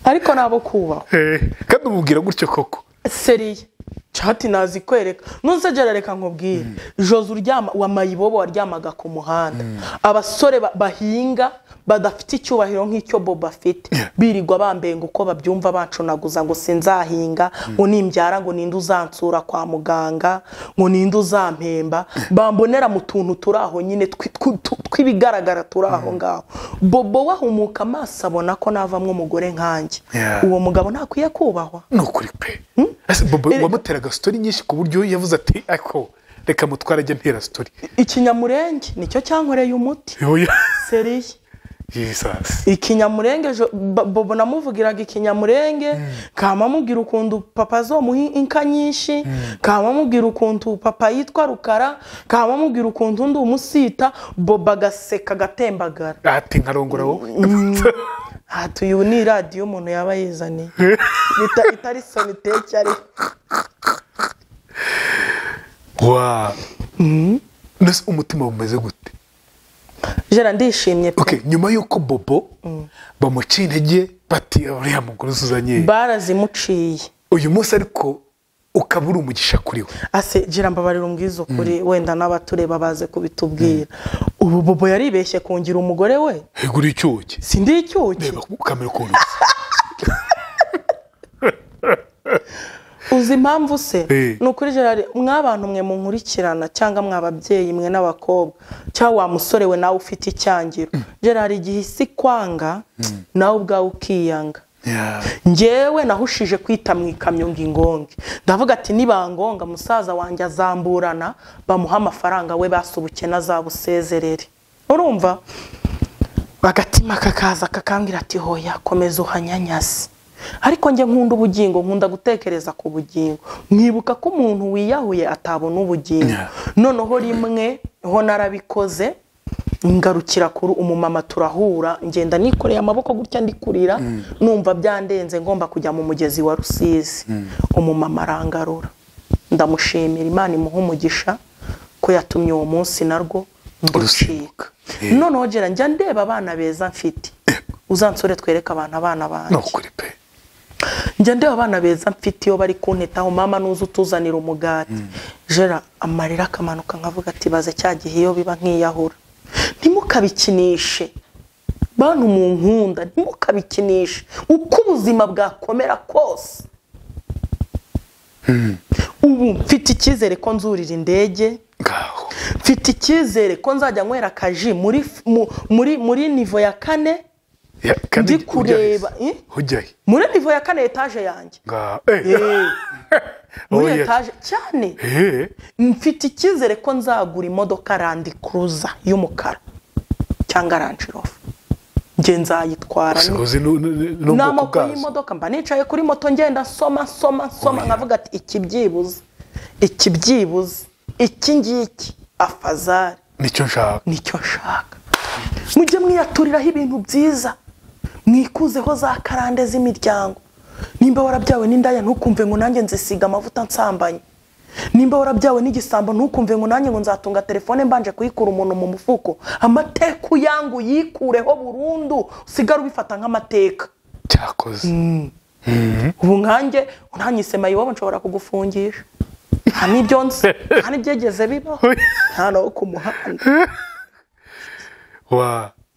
Ariko nabo kubahwa Eh, kandi umubwira gutyo koko. Seriye cati nazi kwereka nuzegera reka nkubwire. Jose uryama wa mayibobo waryamaga ku muhanda. Abasore ba- bahinga badafite icyubahiro nk'icyo bobo afite. Birirwa bambenga uko babyumva bancunaguza ngo sinzahinga ngo nimbyara ngo ninde uzansura kwa muganga ngo ninde uzampemba. Bambonera mu tuntu turi aho nyine twi- tw- tw- tw'ibigaragara turi aho ngaho. Bobo wahumuka amaso abona ko navamo umugore nkanjye. Uwo mugabo ntakwiye kubahwa. Ni ukuri pe. Ese bobo wamuteraga sitori nyinshi ku buryo yavuze ati ariko reka mutware ajya ntera sitori ikinyamurenge ni cyo cyankoreye umuti. Seriye. Ikinyamurenge bobo namuvugiraga ikinyamurenge kama mubwira ukuntu papa azomuha inka nyinshi kama mubwira ukuntu papa yitwa rukara kama mubwira ukuntu undi umusita bobo agaseka agatembagara. Ati nkarongora wowe. Ati uyu ni radiyo umuntu yaba yizaniye. Ita- itari soniteke ariko wa? Mbese umutima umeze gute jera ndishimye pe. Okay nyuma y'uko bobo bamuciye intege bati uriya mugore uzanye barazimuciye. Uyu munsi ariko ukaba uri umugisha kuri we. Ase gira mbabarira umbwiza ukuri wenda n'abatureba baze kubitubwira. Ubu bobo yaribeshye kungira umugore we? Hegura icyuki. Sindi icyuki. Reba kamera ukuntu. uzi impamvu se? Ni ukuri gerard mw'abantu mwe munkurikirana cyangwa mw'ababyeyi mwe n'abakobwa cyangwa wa musore we nawe ufite icyangiro gerard igihe isi kwanga nawe ubwawe ukiyanga. Njyewe nahushije kwita mu ikamyo ngo ingonge. Ndavuga ati nibangonga musaza wanjye azamburana bamuha amafaranga we basubuke nazabusezerere urumva? Agatima kakaza kakambwira ati hoya komeza uhanyanyaze ariko njye nkunda ubugingo nkunda gutekereza ku bugingo. Mwibuka ko umuntu wiyahuye atabona ubugingo. Noneho rimwe ho narabikoze ngarukira kuri umumama turahura ngenda nikoreye amaboko gutya ndikurira numva byandenze ngomba kujya mu mugezi wa rusizi. Umumama arangarura. Ndamushimira imana imuha umugisha ko yatumye uwo munsi narwo nducika. Eh. noneho njya ndeba abana beza mfite. Uzansore twereke abantu abana banjye njya ndeba abana beza mfite iyo bari kuntetaho mama nuza utuzanira umugati. Jera amarira akamanuka nkavuga ati baze cya gihe iyo biba nkiyahura. Ntimukabikinishe. Bantu mu nkunda ntimukabikinishe. Uko ubuzima bwakomera kose. Ubu mfite icyizere ko nzurira indege. Mfite icyizere ko nzajya nywera akaji muri mu- muri muri nivo ya kane. Ndi kureba, eh? muri nivo ya kane etaje yanjye. Eh. Eh, muri Oh, yes. etaje cyane. Mfite icyizere ko nzagura imodoka randi kuruza y'umukara. Cyangwa ranjirofu njye nzayitwara Gusa ni- uzi nu- nu- nu- ni n'ubwoko amoko bwazo y'imodoka mba nicaye kuri moto ngenda nsoma nsoma nsoma Oya. nkavuga ati iki byibuze iki byibuze iki ngiki. Afazari. Nicyo nshaka. Nicyo nshaka. Mujye mwiyaturiraho ibintu byiza. Mwikuzeho za karande z'imiryango. Nimba warabyawe n'indaya ntukumve ngo nanjye nzisiga amavuta nsambanye. Nimba warabyawe n'igisambo ntukumve ngo nanjye ngo nzatunga telefone mbanje kuyikura umuntu mu mufuko. Amateka uyangu yikureho burundu usigare ubifata nk'amateka. Cyakoze. Ubu nkanjye ntanyise mayibobo nshobora kugufungisha. Nta n'ibyo nzi nta n'ibyegeze bibaho. Nta no ku muhanda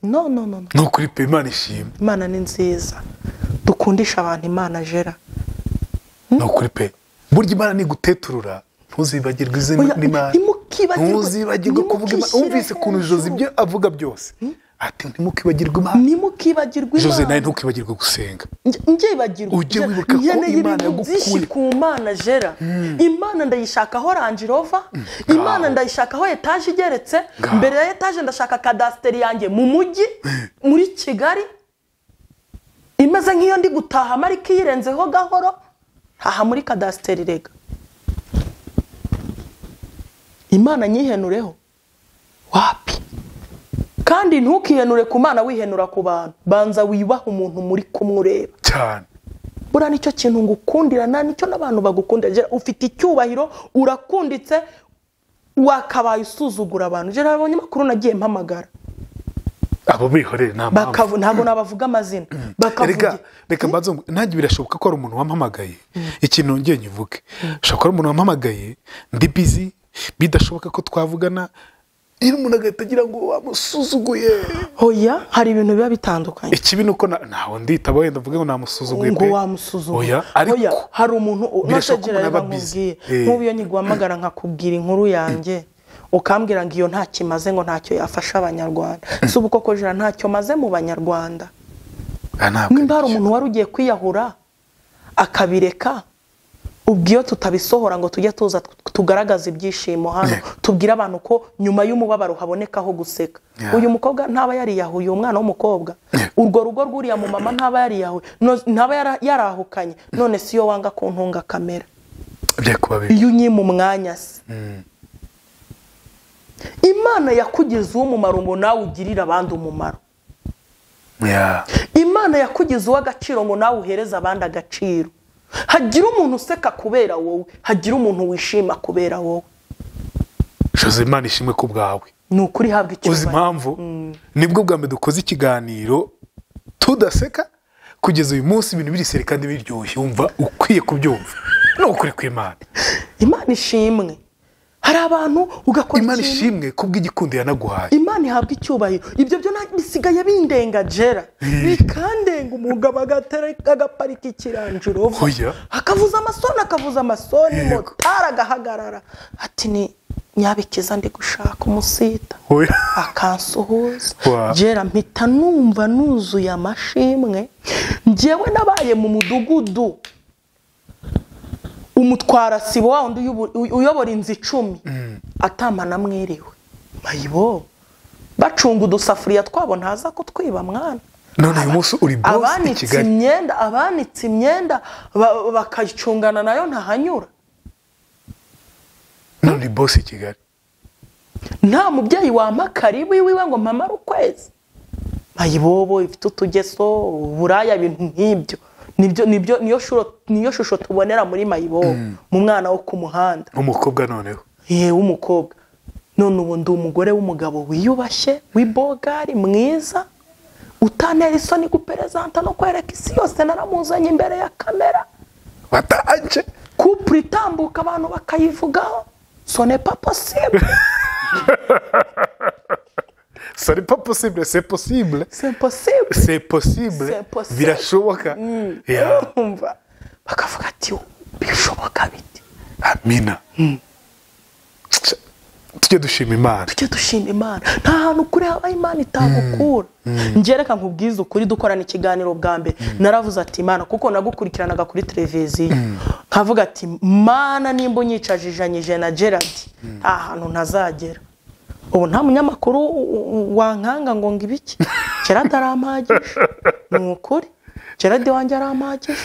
no no no no. Ni ukuri pe imana ishimwe imana ni nziza. Dukundisha abantu imana jera. Ni ukuri pe burya imana niguteturura ntuzibagirwe izina n'imana. ntuzibagirwe kuvuga imana. wumvise ukuntu joze ibyo avuga byose. Ati ntimukibagirwe imana. Ntimukibagirwe jose nawe imana ntukibagirwe gusenga. Njyibagirwa Ujye wibuka ko Imana yagukuye. ku mana jera. Imana ndayishakaho ranjirova imana ndayishakaho etaje igeretse. Mbere ya etaje ndashaka kadasiteri yanjye mu mujyi muri kigali. Imeze nk'iyo ndi gutaha ariko iyirenzeho gahoro. Haha muri kadasiteri rega. Imana nyihenureho. Wapi? Kandi ntukihenure ku mana wihenura ku bantu. Banza wibaha umuntu muri kumwe ureba cyane. Buriya ni cyo kintu ngukundira nta ni cyo n'abantu bagukundira ufite icyubahiro urakunditse wakabaye usuzugura abantu. Jera abanyamakuru nagiye mpamagara. Abo bihorere nta mpamvu. Ntabwo nabavuga amazina. Reka bakavuga reka mbanze ngo- nanjye birashoboka ko hari umuntu wampamagaye. Ikintu nongeye nyivuge. Ushobora kuba ari umuntu wampamagaye ndi bizi bidashoboka ko twavugana iyo umuntu agahita agira ngo wamusuzuguye. Hoya hari ibintu biba bitandukanye. Ikibi ni uko na- ntawe nditaba wenda mvuge ngo namusuzuguye ngo pe wamusuzuma oya hari umuntu busy. nkubwiye Eh. nk'ubu iyo nyiguhamagara nkakubwira inkuru yanjye ukambwira ngo iyo nta kimaze ngo ntacyo yafasha abanyarwanda. Si ubu koko jira ntacyo maze mu banyarwanda. Ah, nimba hari umuntu wari ugiye kwiyahura akabireka ubwo iyo tutabisohora ngo tujye tuza tugaragaza ibyishimo hano tubwire abantu ko nyuma y'umubabaro habonekaho guseka. Uyu mukobwa ntaba yariyahuye uwo mwana w'umukobwa. Urwo rugo rw'uriya mu mama ntaba yariyahuye. No- ntaba yara- yarahukanye. None si yo wanga kuntunga kamera. Iyo unyima umwanya se. Imana yakugize uw'umumaro ngo nawe ugirire abandi umumaro. Imana yakugize uw'agaciro ngo nawe uhereze abandi agaciro. Hagira umuntu useka kubera wowe. Hagira umuntu wishima kubera wowe. Jose imana ishimwe ku bwawe. Ni ukuri habwa uzi icyubahiro impamvu ni bwo bwa mbere dukoze ikiganiro tudaseka kugeza uyu munsi ibintu birisere kandi biryoshye. Wumva ukwiye kubyumva. Ni ukuri kw'imana. Imana ishimwe. Hari abantu ugakora imana ishimwe kubw'igikundo yanaguhaye. Imana ihabwa icyubahiro. Ibyo byo bisigaye bindenga jera bikandenga umugabo agaparika ikiranjiro. Akavuza amasoni akavuza amasoni motari agahagarara. Ati ni nyabikiza ndi gushaka umusita. Akansuhuza. Wa. jera mpita numva nuzuye amashimwe. Njyewe nabaye mu mudugudu. Umutwara sibo wa wundi uyobo- uyobora inzu icumi. Atamana mwiriwe mayibo bacunga udusafuriya twabo ntaza kutwiba mwana. None uyu munsi uri bosi i kigali. imyenda abanitse imyenda ba- bakayicungana na yo ntahanyura. None uri bosi i kigali. Nta mubyeyi wamakara iwiwe ngo mpamare ukwezi. Mayibobo ifite utugeso uburaya ibintu nk'ibyo. Niyo shusho tubonera muri mayibobo mu mwana wo ku muhanda. Umukobwa noneho. Yewe w'umukobwa none ubu ndi umugore w'umugabo wiyubashye w'ibogari mwiza utanera isoni guperezanta no kwereka isi yose naramuzanye imbere ya kamera. Watanje kupure itambuka abantu bakayivugaho. Sone pa posible ce n'est pas possible c'est possible. C'est possible. C'est possible birashoboka Ya. urumva bakavuga ati bishoboka bite amina. Tujye dushima imana. Tujye dushima imana. Nta hantu kuri habaho imana itagukura. Njye reka nkubwize ukuri dukorana ikiganiro bwa mbere. Naravuze ati imana kuko nagukurikiranaga kuri televiziyo. Nkavuga ati mana nimba unyicajijanyije na gerard nta hantu ntazagera. Ubu nta munyamakuru wankanga ngo ngo ibiki? Gerard arampagije ni ukuri. Gerard wanjye arampagije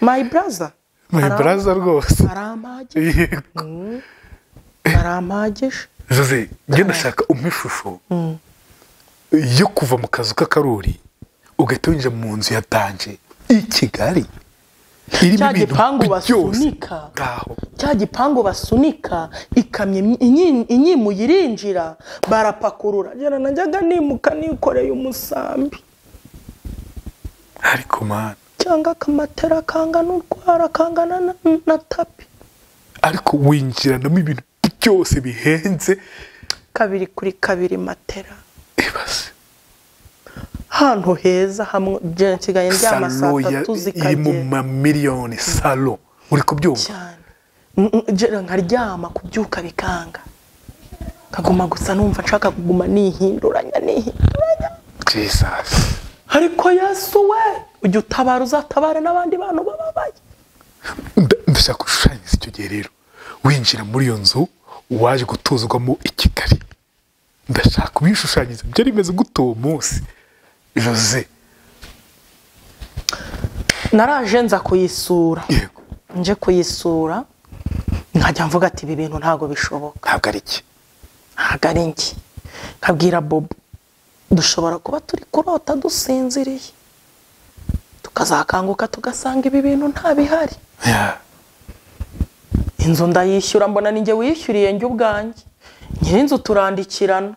my brother. My Aram- brother rwose. Arampagije yego. Arampagije jose njye ndashaka umpa ishusho yo kuva mu kazu k'akaruri ugahita winjira mu nzu ya danje i kigali. Cya gipangu basunika. Cya gipangu basunika ikamyo inyi- inyimuye irinjira barapakurura. Njyana najyaga nimuka nikoreye umusambi. Ariko mana cyangwa akamatera kangana urwara kangana na, na tapi. Ariko winjiranamo ibintu byose bihenze. Kabiri kuri kabiri matera. Ibaze ahantu heza hamwe njye nsigaye ndyama saa tatu iri mu zikagera. mamiliyoni salo. Uri kubyumva cyane. Mm, mm, nkaryama kubyuka bikanga. Nkaguma gusa numva nshaka kuguma nihinduranya nihinduranya jesus. Ariko yesu we ujya utabara uzatabare n'abandi bantu bababaye Nda- ndashaka gushushanyiriza icyo gihe rero. Winjira muri iyo nzu waje gutuzwamo i kigali. Ndashaka ubishushanyiriza byari bimeze gute uwo munsi? Jose naraje nza kuyisura. Nje kuyisura nkajya mvuga ati ibi bintu ntabwo bishoboka. Ntabwo ari iki? Ntabwo ari njye nkabwira bobo dushobora kuba turi kurota dusinziriye. Tukazakanguka tugasanga ibi bintu nta bihari Ya. inzu ndayishyura mbona ninjye wishyuriye njye ubwanjye. Nyir'inzu turandikirana.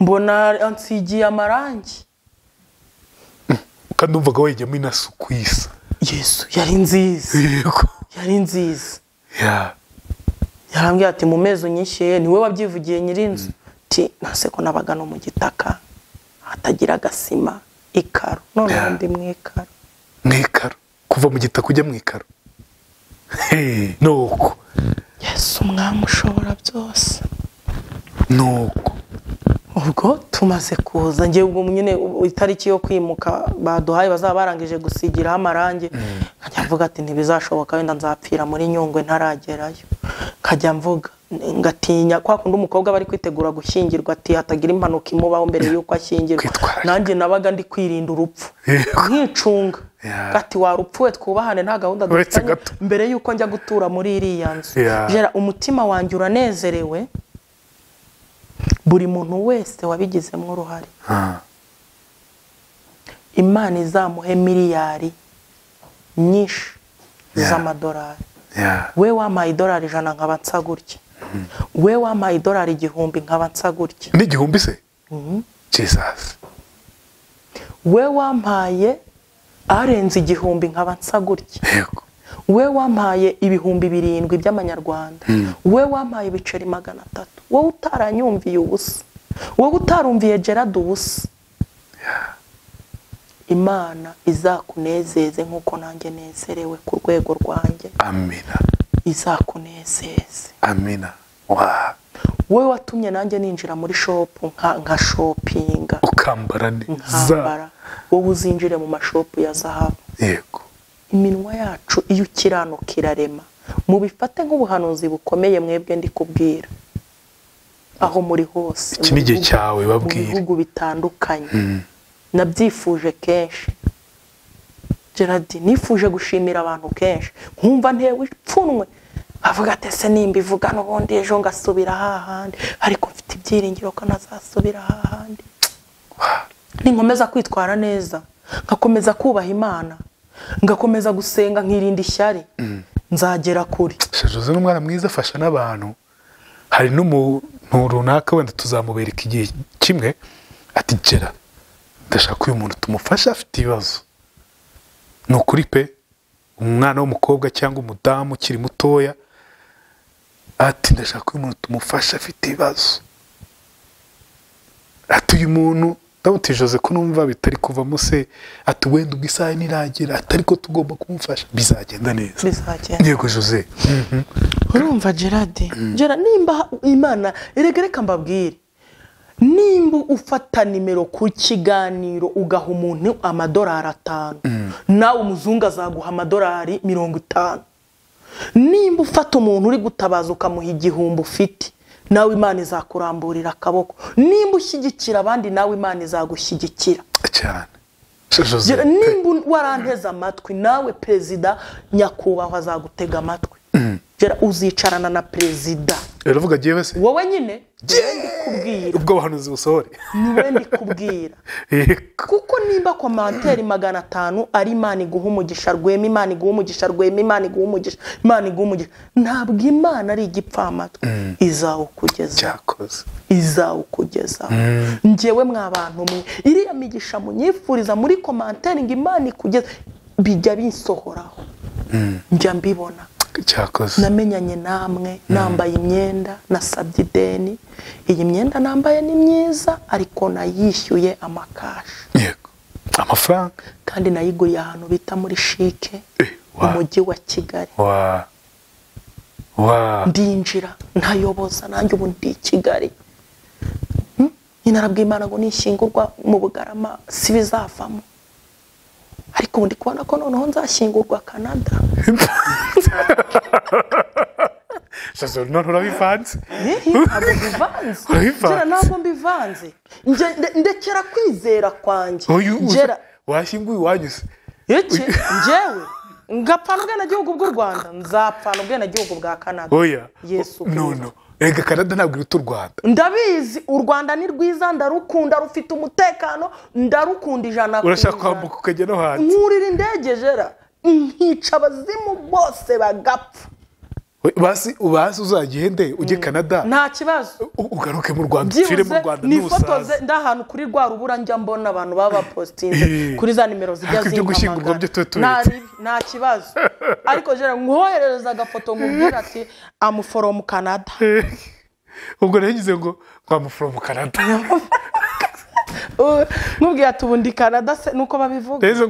Mbona ansigiye amarangi. Kandi numvaga wejyamo inasuku isa yesu yari nziza. Yari nziza. Ya. yarambwira ati mu mezi unyishyuye ni we wabyivugiye nyir'inzu? Ti nase ko nabaga no mu gitaka hatagira agasima ikaro none ndi mu ikaro mu ikaro kuva mu gitaka ujya mu ikaro nuko. Yesu umwami ushobora byose. Nuko. Ubwo tumaze kuza. Ngewe ubwo nyine itariki yo kwimuka baduhaye bazaba barangije gusigiraho amarangi. Nkajya mvuga ati ntibizashoboka wenda nzapfira muri nyungwe ntaragerayo. Nkajya mvuga ngatinya kwa kundi umukobwa bari kwitegura gushyingirwa ati hatagira impanuka imubaho mbere y'uko ashyingirwa. Nanjye nabaga ndi kwirinda urupfu. Nkicunga. Gati warupfuwe twubahane nta gahunda dufitanye mbere y'uko njya gutura muri iriya nzu. Umutima wanjye uranezerewe. Buri muntu wese wabigizemo uruhare. Imana izamuhe miliyari nyinshi z'amadolari. We wampaye idolari ijana nkaba nsa gutya. We wampaye idolari igihumbi nkaba nsa gutya. N'igihumbi se? Jesus. We wampaye arenze igihumbi nkaba nsa gutya. Yego. We wampaye ibihumbi birindwi by'amanyarwanda. We wampaye ibiceri magana atatu wowe utaranyumviye ubusa. Wowe utarumviye gerard ubusa. Imana izakunezeze nk'uko nanjye nezerewe ku rwego rwanjye. Amina. Izakunezeze. Amina. Wowe watumye nanjye ninjira muri shopu nka shopinga ukambara neza wowe uzinjire mu mashopu ya zahabu. Yego. Iminwa yacu iyo ukiranuka irarema mubifate nk'ubuhanuzi bukomeye mwebwe ndi kubwira aho muri hose Iki mu ni igihe bihugu- cyawe, mu babwire. bihugu bitandukanye. Nabyifuje kenshi. Gerard nifuje gushimira abantu kenshi. Nkumva ntewe ipfunwe. Avuga ati ese nimba ivuga n'ubundi ejo ngasubira hahandi ariko mfite ibyiringiro ko ntazasubira hahandi ninkomeza kwitwara neza. Ngakomeza kubaha imana. Ngakomeza gusenga nkirinda ishyari. Nzagera kure. Jose ni umwana mwiza afasha n'abantu. Hari n'umuntu runaka wenda tuzamubereka igihe kimwe ati gera ndashaka uyu muntu tumufashe afite ibibazo. Ni ukuri pe umwana w'umukobwa cyangwa umudamu ukiri mutoya ati ndashaka uyu muntu tumufashe afite ibibazo. Ati uyu muntu ndamutse jose ko numva bitari kuvamo se ati wenda ubwo isaha niragira ati ariko tugomba kumufasha. Bizagenda neza. Yego jose. Urumva gerard? Gerard nimba imana reka mbabwire. Nimba ufata nimero ku kiganiro ugaha umuntu amadolari atanu. Nawe umuzungu azaguha amadolari mirongo itanu. Nimba ufata umuntu uri gutabaza ukamuha igihumbi ufite nawe imana izakuramburira akaboko. Nimba ushyigikira abandi nawe imana izagushyigikira cyane. Nimba waranteze amatwi nawe perezida nyakubahwa azagutega amatwi. Uzicarana na perezida uravuga agiye se wowe nyine? Kubwira ubwo abahanuzi busohore. Niwe ndi kubwira Yego. kuko nimba komantere magana atanu ari imana iguha umugisha rwema imana iguha umugisha rwema imana iguha umugisha imana iguha umugisha ntabwo imana ari igipfamatwi. Izawukugeza. Cyakoze. Izawukugezaho njyewe mwa bantu mwe. Iriya migisha munyifuriza muri komantere ngo imana ikugeze bijya binsohoraho. Njya mbibona. Namenyanye namwe nambaye imyenda nasabye ideni. Iyi myenda nambaye ni myiza ariko nayishyuye amakashi yego. Amafaranga. Kandi nayiguriye ahantu bita muri shike Eh, mu mujyi wa kigali. Ndinjira ntayoboza nanjye ubu ndi i kigali. Hmm? nyine arabwira imana ngo nishyingurwa mu bugarama si bizavamo. Ariko ubu ndi kubona ko noneho nzashyingurwa canada. Jose none urabivanze? Ehe, ntabwo mbivanze. Urabivanze? Ngera ntabwo mbivanze. Nge- nde- ndekera kwizera kwanjye. Uyu uza- ngera washyinguye iwanyuze iki? Njyewe ngapfana ubwenegihugu bw'u rwanda. Nzapfana ubwenegihugu bwa canada. Oya. Yesu no Kristo. no. Rega canada ntabwo iruta u rwanda. Ndabizi u rwanda ni rwiza ndarukunda rufite umutekano ndarukunda ijana ku urashaka ijana. kwambuka ukajya no hanze? Nkurira indege jera. Nkica abazimu bose bagapfa. Basi basi uzagende ujye canada? Nta kibazo. Ugaruke mu rwanda. Upfire mu rwanda nifotoze n'ubusaza ndi ahantu kuri rwa rubura njya mbona abantu baba bapositinze kuri za nimero zijya tuba Nta kibazo. Ariko jera nkoherereza agafoto nkubwira ati amuforomu canada. Ubwo nagize ngo twamuforomu canada. Nkubwira ati ubu ndi canada se nuko babivuga. Rero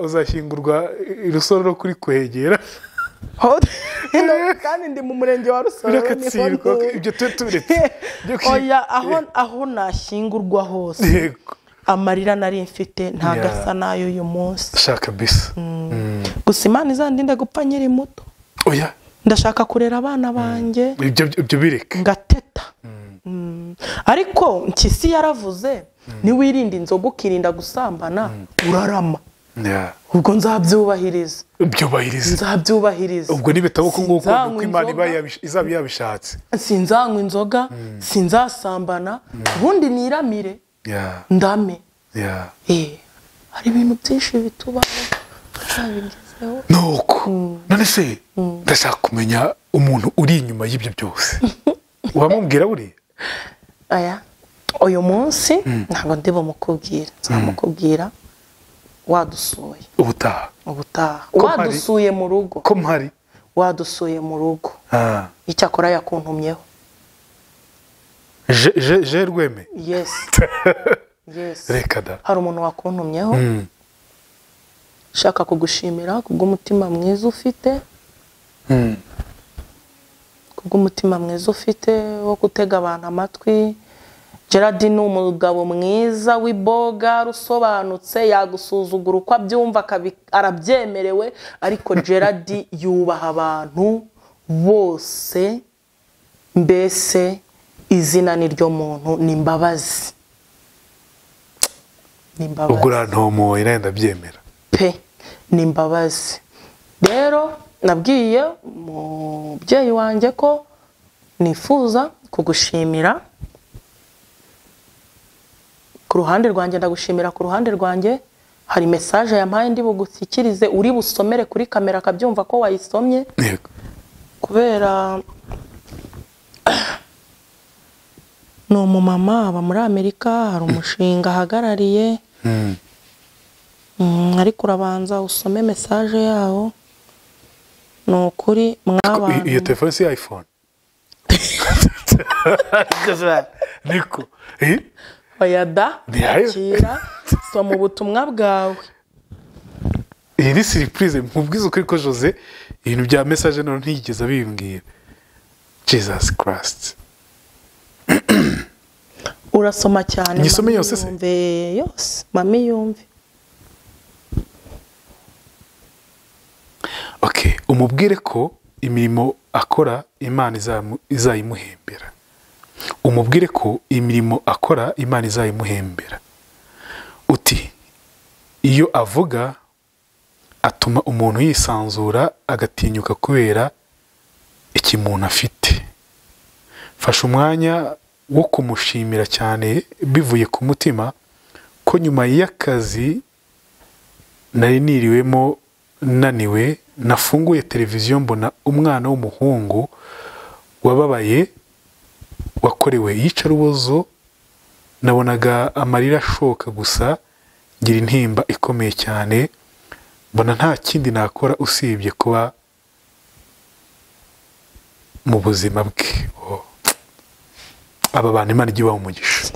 uzashyingurwa irusororo kuri kwegera. kandi ndi mu murenge wa rusoro birakatsirwa ibyo tubiretse kwi- oya aho aho nashyingurwa hose. Amarira nari mfite ntabwo asa n'ay'uyu munsi. Shaka bisa. Gusa imana izandinde gupfa nkiri muto? Oya. Ndashaka kurera abana banjye ibyo bireke. Ngateta. Mm. ariko mpyisi yaravuze niwirinda inzoga ukirinda gusambana urarama. Ubwo nzabyubahiriza byubahiriza nzabyubahiriza ubwo nibitaba uko nguko uko imana izaba yabishatse. Sinzanywa inzoga sinzasambana ubundi niramire. Ndame. Eh, hari ibintu byinshi bitubaho tutabigezeho nuko. None se ndashaka kumenya umuntu uri inyuma y'ibyo byose. Wamubwira buriya aya uyu munsi ntabwo ndi bumukubwira nzamukubwira. Wadusuye ubutaha. Ubutaha. Wadusuye mu rugo. Ko mpari? Wadusuye mu rugo. Icyakora yakuntumyeho. Je rweme. Reka da. Hari umuntu wakuntumyeho? Mm. ushaka kugushimira kubw'umutima mwiza ufite? Mm. kubw'umutima mwiza ufite wo gutega abantu amatwi? Gerard ni umugabo mwiza w'iboga usobanutse yagusuzugura uko abyumva arabyemerewe ariko gerard yubaha abantu bose mbese izina ni ryo muntu ni imbabazi ni ubwo imbabazi urantomoye nawe ndabyemera. Pe ni imbabazi rero nabwiye umubyeyi wanjye ko nifuza kugushimira. Ku ruhande rwanjye ndagushimira ku ruhande rwanjye. Hari mesaje yampaye ndi bugushyikirize uri busomere kuri kamera akabyumva ko wayisomye. Kubera ni umumama aba muri amerika hari umushinga ahagarariye. Mm. Mm, ariko urabanza usome mesaje yawo. Ni ukuri I- iyo mwabantu telefone si iphone. Niko. Eh? oya da Ntiyayo. akira soma ubutumwa bwawe iyi ni siripurize mubwiza ukuri ko jose ibintu bya mesaje none ntiyigeze abimbwira jesus christ urasoma cyane Nyisome yose se? yose mami yumve umubwire ko imirimo akora imana izayimuhembera umubwire ko imirimo akora imana izayimuhembera. Uti iyo avuga atuma umuntu yisanzura agatinyuka kubera ikimuntu afite. Fasha umwanya wo kumushimira cyane bivuye ku mutima ko nyuma y'akazi nari niriwemo naniwe nafunguye televiziyo mbona umwana w'umuhungu wababaye wakorewe iyicarubozo nabonaga amarira ashoka gusa ngira intimba ikomeye cyane mbona nta kindi nakora usibye kuba mu buzima bwe Oh. aba bantu imana ibaha umugisha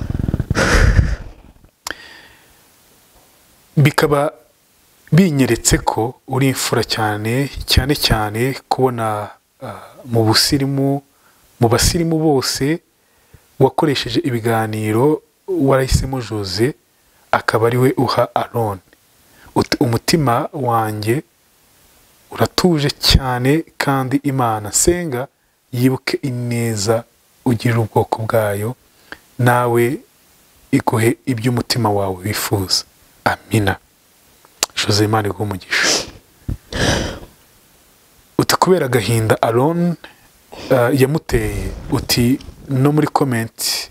bikaba binyeretse ko uri imfura cyane cyane cyane kubona ah, mu busirimu mu basirimu bose wakoresheje ibiganiro warahisemo jose akaba ari we uha aroni Uti, umutima wanjye uratuje cyane kandi imana senga yibuke ineza ugirira ubwoko bwayo nawe iguhe ibyo umutima wawe wifuza. Amina. Jose imana iguhe umugisha. Uti kubera agahinda aron uh, yamuteye uti no muri komenti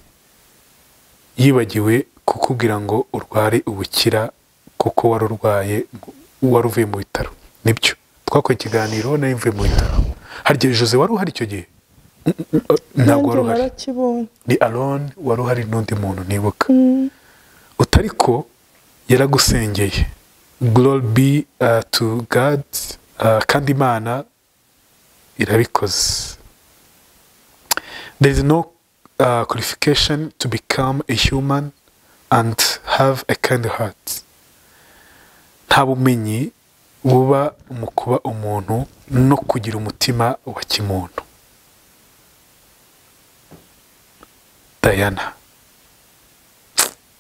yibagiwe kukubwira ngo urware ubukira kuko wari urwaye wari uvuye mu bitaro. Nibyo? Twakoze ikiganiro nari mvuye mu bitaro. Harya jose wari uhari icyo gihe? Mm, mm, ntabwo wari uhari. ni aron wari uhari n'undi muntu nibuka. Utari ko yaragusengeye. Glory be uh, to god uh, kandi imana irabikoze. There is no uh, qualification to become a human and have a kind heart. Nta bumenyi buba mu kuba umuntu no kugira umutima wa kimuntu. Dayana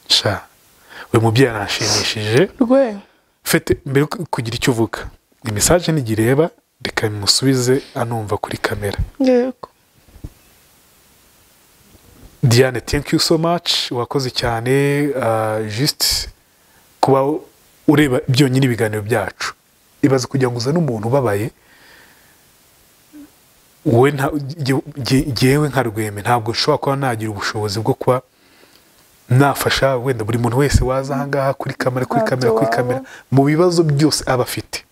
sha. Uyu mubyeyi aranshimishije. Rwe. Fete mbere yo kugira icyo uvuga ni mesaje nigireba reka musubize anumva kuri kamera yego. Diane thank you so much. Wakoze cyane. Uh, just kuba ureba byonyine ibiganiro byacu. Ibaze kugira ngo uzane umuntu ubabaye. Wowe jyewe nka rweme ntabwo nshobora kuba nagira ubushobozi bwo kuba nafasha wenda buri muntu wese waza ahangaha kuri kamera kuri kamera kuri kamera mu bibazo byose aba afite.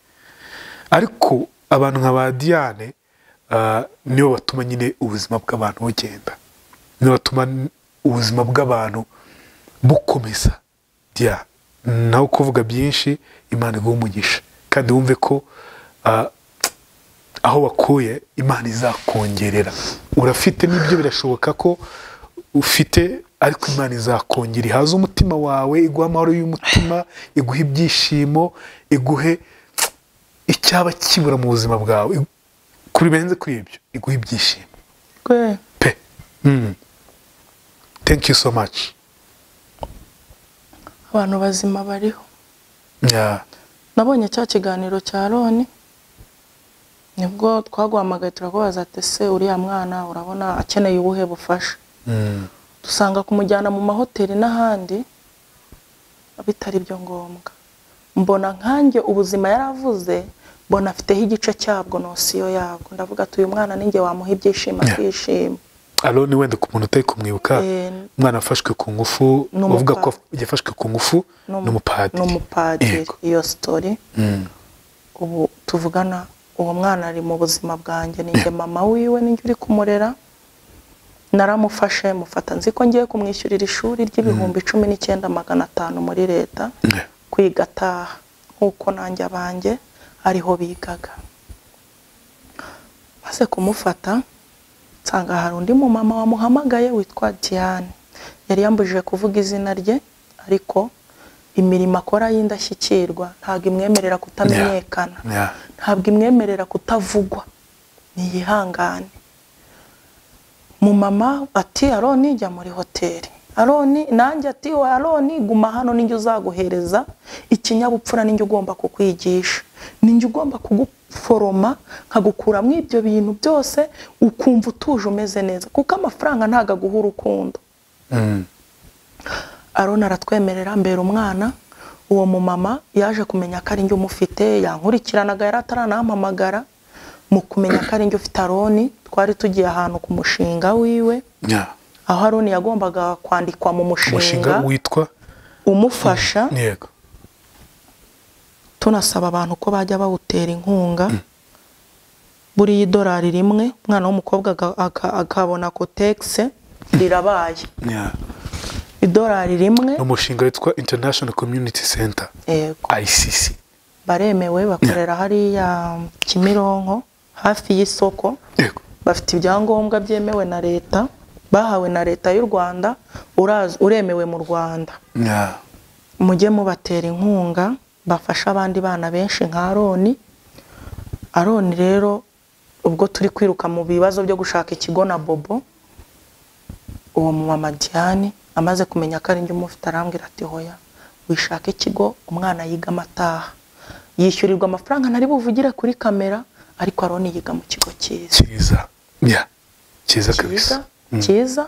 Ariko abantu nka ba diane ah, nibo batuma nyine ubuzima bw'abantu bugenda. Batuma ubuzima bw'abantu bukomeza. Nawe kuvuga byinshi imana iguha umugisha. Kandi wumve ko ah, aho wakuye imana izakongerera. Urafite n'ibyo birashoboka ko ufite ariko imana izakongera ihaze umutima wawe iguhe amahoro y'umutima iguhe ibyishimo iguhe icyaba kibura mu buzima bwawe. Kuri benze kuri ibyo iguhe ibyishimo. Pe. Mm. Thank you so much. Abantu bazima bariho. Nabonye cya kiganiro cya loni. Nibwo twaguhamagaye turakubaza ati ese uriya mwana urabona akeneye ubuhe bufasha? Mm. dusanga kumujyana mu mahoteli n'ahandi bitari byo ngombwa. Mbona nkanjye ubuzima yaravuze mbona afiteho igice cyabwo nosiyo yabwo. Ndavuga ati uyu mwana ninjye wamuha ibyishimo akishima. Aroni wenda ku muntu utari kumwibuka? Eh, umwana wafashwe ku ngufu bavuga ko yafashwe ku ngufu n'umupadiri Yego. iyo sitori Mm. ubu tuvugana uwo mwana ari mu buzima bwanjye. Ninjye mama wiwe ninjye uri kumurera. Naramufashe mufata. Nzi ko ngiye kumwishyurira ishuri ry'ibihumbi cumi n'icyenda magana atanu muri leta. Kwiga ataha. Nk'uko nanjye abanjye ariho bigaga. Maze kumufata nsanga hari undi mumama wamuhamagaye witwa Diane. Yari yambujije kuvuga izina rye ariko imirimo akora y'indashyikirwa ntabwo imwemerera kutamenyekana. Ntabwo imwemerera kutavugwa. Niyihangane mumama ati aroni jya muri hoteli. Aroni nanjye ati we aroni guma hano ninjye uzaguhereza ikinyabupfura ninjye ugomba kukwigisha. Ninjye ugomba kuguforoma nkagukuramo ibyo bintu byose ukumva utuje umeze neza. Kuko amafaranga ntabwo aguha urukundo. Mm. aroni aratwemerera mbere umwana uwo mumama yaje kumenya ko ari njye umufite yankurikiranaga yari ataranampamagara mu kumenya ko ari njye ufite aroni twari tugiye ahantu ku mushinga wiwe aho aroni yagombaga kwandikwa mu mushinga witwa? umufasha yego. Tunasaba abantu ko bajya bawutera inkunga. Buriya idolari rimwe umwana w'umukobwa akabona kotegisi rirabaye. Idolari rimwe ni umushinga witwa international community center icc baremewe bakorera hariya kimironko hafi y'isoko. Bafite ibyangombwa byemewe na leta bahawe na leta y'u rwanda uraz- uremewe mu rwanda. Mujye mubatera inkunga bafashe abandi bana benshi nka aroni. Aroni rero ubwo turi kwiruka mu bibazo byo gushaka ikigo na bobo uwo mumama diane amaze kumenya ko ari njye umufite arambwira ati hoya wishaka ikigo umwana yiga amataha. Yishyurirwa amafaranga ntari buvugire kuri kamera ariko aroni yiga mu kigo cyiza. Cyiza. Cyiza kabisa. Mm. cyiza.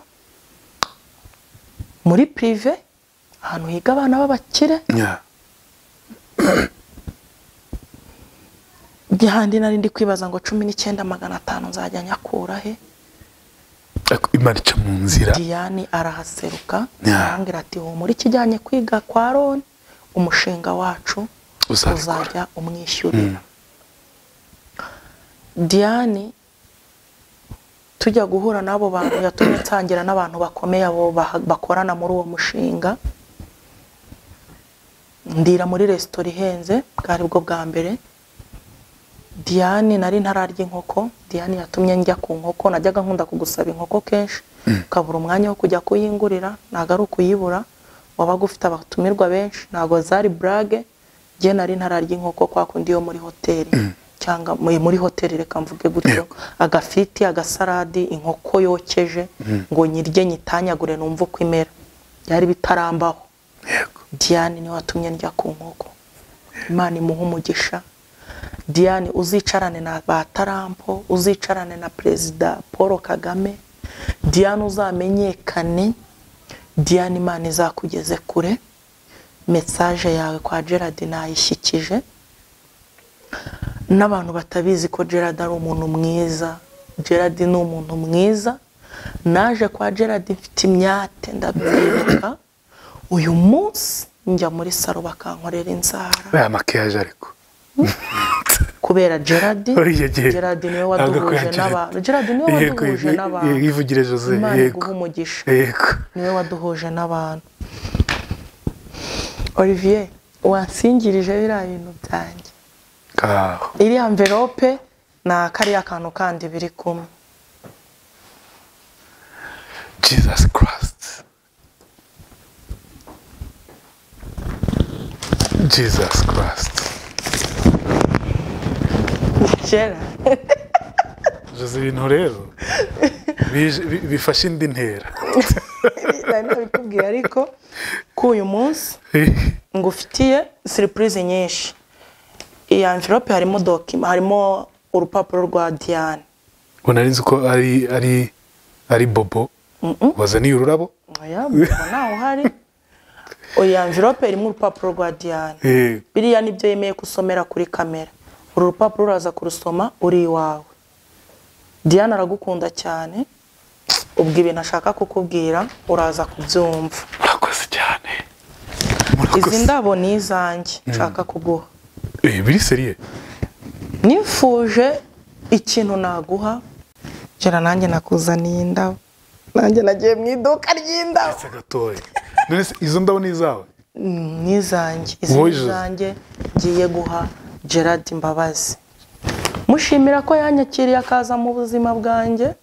Muri pirive ahantu higa abana b'abakire Gihandi nari ndi kwibaza ngo cumi n'icyenda magana atanu nzajya nyakura he? Ica mu nzira. Diyani arahaseruka arambwira ati muri kijyanye kwiga kwa roni umushinga wacu uzajya umwishyurira. Diyani tujya guhura n'abo bantu yatumye nsangira n'abantu bakomeye abo bakorana muri uwo mushinga. Ndira muri resitora ihenze bwari bwo bwa mbere. Diane nari ntararya inkoko. Diane yatumye njya ku nkoko najyaga nkunda kugusaba inkoko kenshi. Ukabura umwanya wo kujya kuyingurira ntabwo ari ukuyibura. Wabaga ufite abatumirwa benshi ntabwo zari burage njye nari ntararya inkoko kwa kundi yo muri hoteli. Cyangwa muri hoteli reka mvuge gutyo. Agafiti agasaradi inkoko yokeje. Ngo nyirye nyitanyagure numve uko imera. Byari bitarambaho. Diane ni we watumye njya ku nkoko. Imana imuha umugisha. Diane uzicarane na ba tarampo uzicarane na perezida paul kagame. Diane uzamenyekane. Diane imana izakugeze kure. Mesaje yawe kwa gerard nayishyikije. N'abantu batabizi ko gerard ari umuntu mwiza. Gerard ni umuntu mwiza. Naje kwa gerard mfite imyate ndabyibuka uyu munsi njya muri salo bakankorera inzara. Aya makiyaje ariko. Kubera gerard gerard ni we waduhuje n'abantu gerard ni we waduhuje n'abantu. yivugire jose yego. umugisha. Yego. Niwe waduhuje n'abantu. Olivier wansingirije biriya bintu byanjye. Iriya amverope na kariya kantu kandi biri kumwe. Jesus christ. Jesus christ. Kera. Jose ibintu rero bifashe indi ntera. Nari nabikubwiye ariko ko uyu munsi ngufitiye siripurize nyinshi. Iyi amverope harimo dokima harimo urupapuro rwa diane. Ngo nari nzi ko ari ari ari bobo. Wazaniye ururabo? Ntawe uhari. Iyi amverope irimo urupapuro rwa diane. Eh, biriya ni byo yemeye gusomera kuri kamera. Uru rupapuro uraza kurusoma uri iwawe. Diane aragukunda cyane ubwo ibintu ashaka kukubwira uraza kubyumva. Murakoze cyane. Izi ndabo ni izanjye nshaka kuguha. Eh, biri seriye nifuje ikintu naguha jera nanjye nakuzaniye indabo. Nanjye nagiye mu iduka ry'indabo. Izo ndabo ni izawe? Ni izanjye. Izi ni izanjye. Ngiye guha gerard imbabazi. Mushimira ko yanyakiriye akaza mu buzima bwanjye.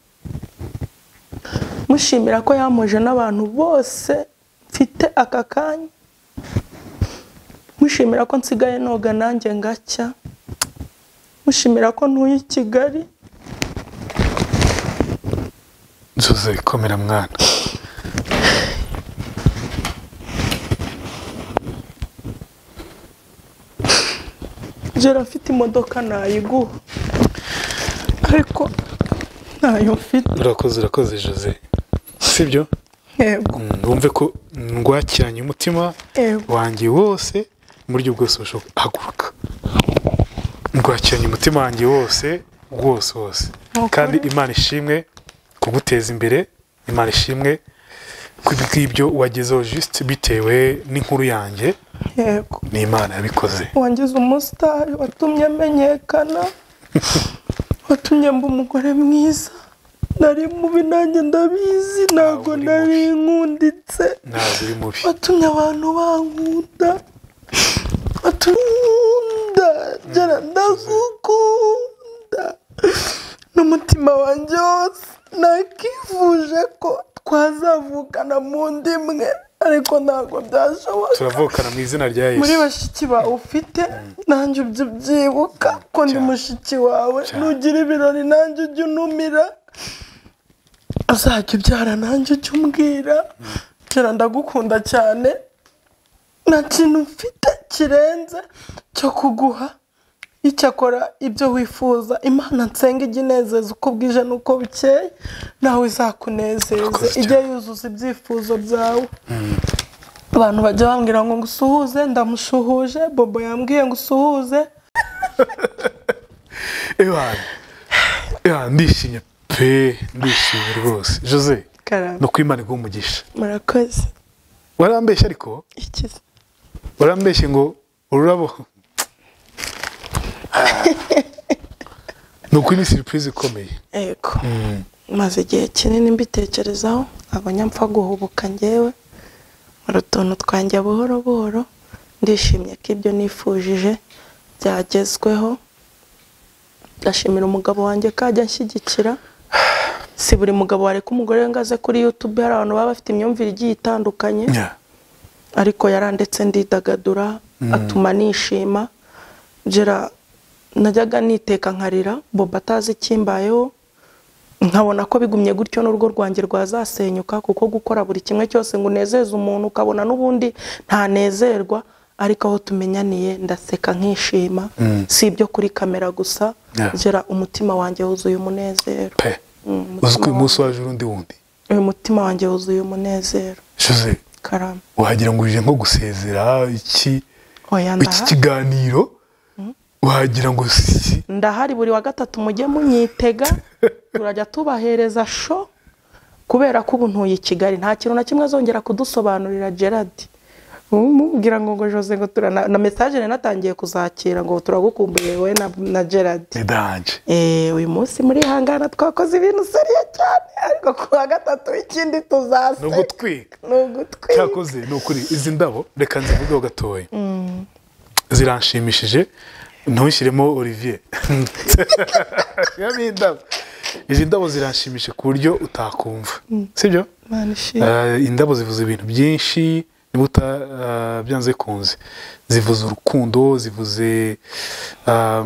Mushimira ko yamuje n'abantu bose mfite aka kanya. Mushimira ko nsigaye noga nanjye ngacya. Mushimira ko ntuye i kigali. Jose komera mwana. Jera mfite imodoka nayiguha. Ariko ntayo mfite. Urakoze urakoze Jose. Sibyo? Yego. Mm, wumve ko ngwakiranye umutima wanjye wose mu buryo bwose bushoboka haguruka ngwakiranye umutima wanjye wose wose wose. Kandi imana ishimwe kuguteza imbere imana ishimwe bw'ibyo wagezeho juste bitewe n'inkuru yanjye yego. ni imana yabikoze. Wangize umusitari watumye amenyekana. Watumye mba umugore mwiza. Nari mubi nanjye ndabizi ntabwo nari nkunditse. Ntabwo uri mubi. Watumye abantu bankunda. Watumye gera ndagukunda. N'umutima wanjye wose. Nakifuje ko twazavukana mu ndimwe ariko ntabwo byashoboka. Turavukana mu izina rya muri yesu bashiki bawe ufite nanjye ujye ubyibuka ko ndi mushiki wawe. Nugira ibirori nanjye ujye unumira. Uzajya ubyara nanjye ujye umbwira. Kera ndagukunda cyane. Nta kintu mfite kirenze cyo kuguha. Icyakora ibyo wifuza imana nsenga ijya inezeza uko bwije n'uko bukeye nawe izakunezeze ijye yuzuza ibyifuzo byawe. Abantu bajya bambwira ngo ngusuhuze ndamushuhuje bobo yambwiye ngo usuhuze ndishimye pe ndishimye rwose. Jose no kwimana iguha umugisha. Murakoze. Warambeshye ariko? Warambeshye ngo ururabo? ni ukuri ni siripurize ikomeye. Yego. Maze igihe kinini mbitekerezaho ntabwo nyapfa guhubuka ngewe hari utuntu twanjye buhoro buhoro ndishimye ko ibyo nifujije byagezweho. Ndashimira umugabo wanjye ko ajya anshyigikira si buri mugabo wareka umugore we ngo aze kuri yutube hari abantu baba bafite imyumvire igiye itandukanye. Ariko yarandetse ndidagadura atuma nishima. Gera najyaga niteka nkarira boba atazi ikimbayeho nkabona ko bigumye gutyo n'urugo rwanjye rwazasenyuka kuko gukora buri kimwe cyose ngo unezeze umuntu ukabona n'ubundi ntanezerwa ariko aho tumenyaniye ndaseka nkishima si ibyo kuri kamera gusa gera umutima wanjye wuzuye umunezero. Pe. Mm, uzi ko uyu munsi waje urundi wundi? Uyu mutima wanjye wuzuye umunezero. Wagira ngo uje nko gusezera iki? Kiganiro? Wagira ngo si ndahari buri wa gatatu mujye munyitega turajya tubahereza sho kubera ko ubu ntuye i kigali. Nta kintu na kimwe azongera kudusobanurira gerard. Mubwira ngo ngo jose ngo tura na, message nari natangiye kuzakira ngo turagukumbuye wowe na, na gerard. Ni danje. Eh, uyu munsi muri hangana twakoze ibintu seriye cyane ariko ku wa gatatu ikindi tuzase ni ugutwika ni ugutwika cyakoze ni ukuri. Izi ndabo reka nzivugeho gatoya. Ziranshimishije ntushyiremo olivier. Indabo izi ndabo ziranshimishije ku buryo utakumva. Sibyo? Imana ishimwe. Eh, indabo zivuze ibintu byinshi niba uta eh, byanze bikunze zivuze urukundo zivuze eh,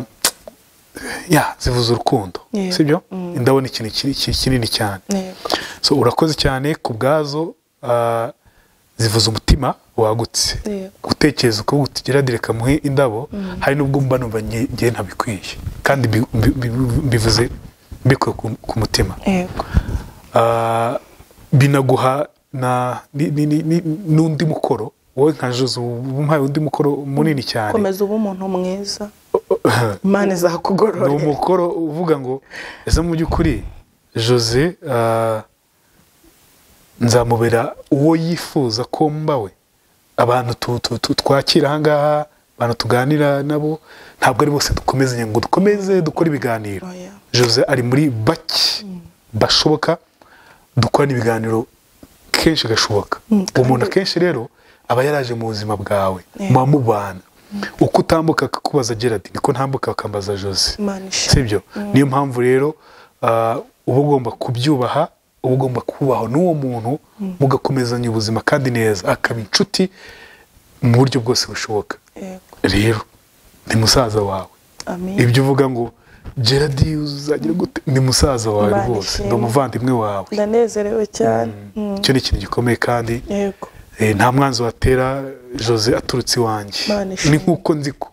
ya zivuze urukundo. Sibyo? Indabo ni ikintu ki- ki- kinini cyane. Urakoze cyane ku bwazo zivuza umutima wagutse. Gutekereza uko tugira direka muhe indabo hari n'ubwo mba numva nge ntabikwiye. Kandi bi- bi- bi- bivuze mbikuye ku- mutima. Ah, binaguha na ni- ni- ni- ni- n'undi mukoro wowe nka uba umuhaye undi mukoro munini cyane. Komeza uba umuntu mwiza. Imana ni izakugororera umukoro uvuga ngo ese mu by'ukuri jose ah, nzamubera uwo yifuza ko mbawe. Abantu tu- tu- tu- twakira ahangaha abantu tuganira nabo ntabwo ari bose dukomezanya ngo dukomeze dukore ibiganiro. Oya. jose ari muri bake bashoboka dukorana ibiganiro kenshi gashoboka. Mm, uwo muntu akenshi rero aba yaraje mu buzima bwawe muba mubana uko utambuka akakubaza gerard niko ntambuka? Akambaza jose. Sibyo niyo mpamvu rero ah, uba ugomba kubyubaha uba ugomba kubaha n'uwo muntu mugakomezanya ubuzima kandi neza. Akaba inshuti mu buryo bwose bushoboka. Rero ni musaza wawe. Ibyo uvuga ngo gerard uzagira gute? Ni musaza wawe rwose. ni umuvandimwe wawe. Ndanezerewe cyane. Mm. icyo ni ikintu gikomeye kandi eh, nta mwanzi watera jose aturutse iwanjye. Ni nk'uko nzi ko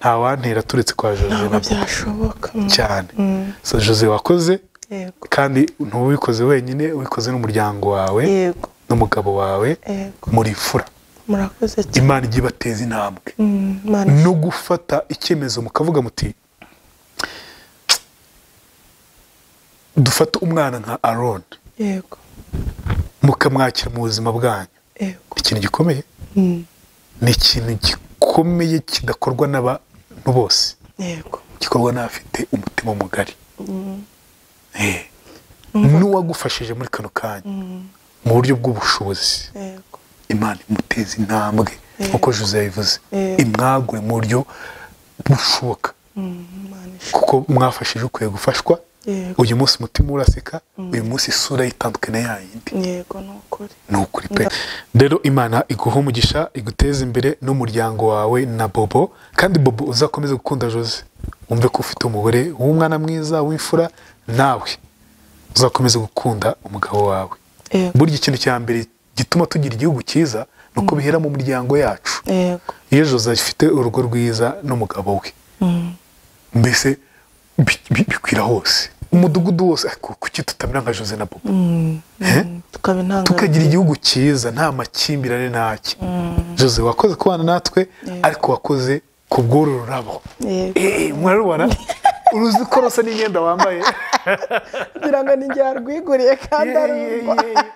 nta wantera aturutse kwa jose ntabwo byashoboka. Mm. cyane. Mm. so jose wakoze kandi ntuwikoze wenyine wikoze n'umuryango wawe n'umugabo wawe muri fura. Imana ijya ibateza intambwe. Mm, no gufata icyemezo mukavuga muti dufate umwana nka aron yego. Mukamwakira mu buzima bwanyu. Ikintu gikomeye? Mm. ni ikintu gikomeye kidakorwa n'abantu bose. Gikorwa n'abafite umutima mugari. Mm. N'uwagufashije muri kano kanya. Mm. mu buryo bw'ubushobozi. Imana imuteza intambwe nk'uko jose yabivuze. Yego. imwagure mu buryo bushoboka. Mm, kuko mwafashije ukwiye gufashwa uyu munsi umutima uraseka uyu munsi isura yitandukanye na ya yindi. Yego ni ukuri. Pe. Rero imana iguha umugisha iguteze imbere n'umuryango wawe na bobo kandi bobo uzakomeze gukunda jose. Wumve ko ufite umugore w'umwana mwiza w'imfura nawe. Uzakomeze gukunda umugabo wawe. Burya ikintu cya mbere gituma tugira igihugu cyiza ni uko bihera mu miryango yacu. Iyo jose afite urugo rwiza n'umugabo we. Mm. mbese bi- bi- bikwira hose. Umudugudu wose kuki tutamera nka jose na bobo? Mm. Eh? Mm. tukagira igihugu cyiza nta makimbirane ntacyo jose wakoze kubana natwe ariko wakoze ku bw'uru rurabo. Yego. Eh, murarubona? Uruzi ko rusa n'imyenda wambaye. Kugira ngo ni igihe arwiguriye kandi ari yeah, yeah.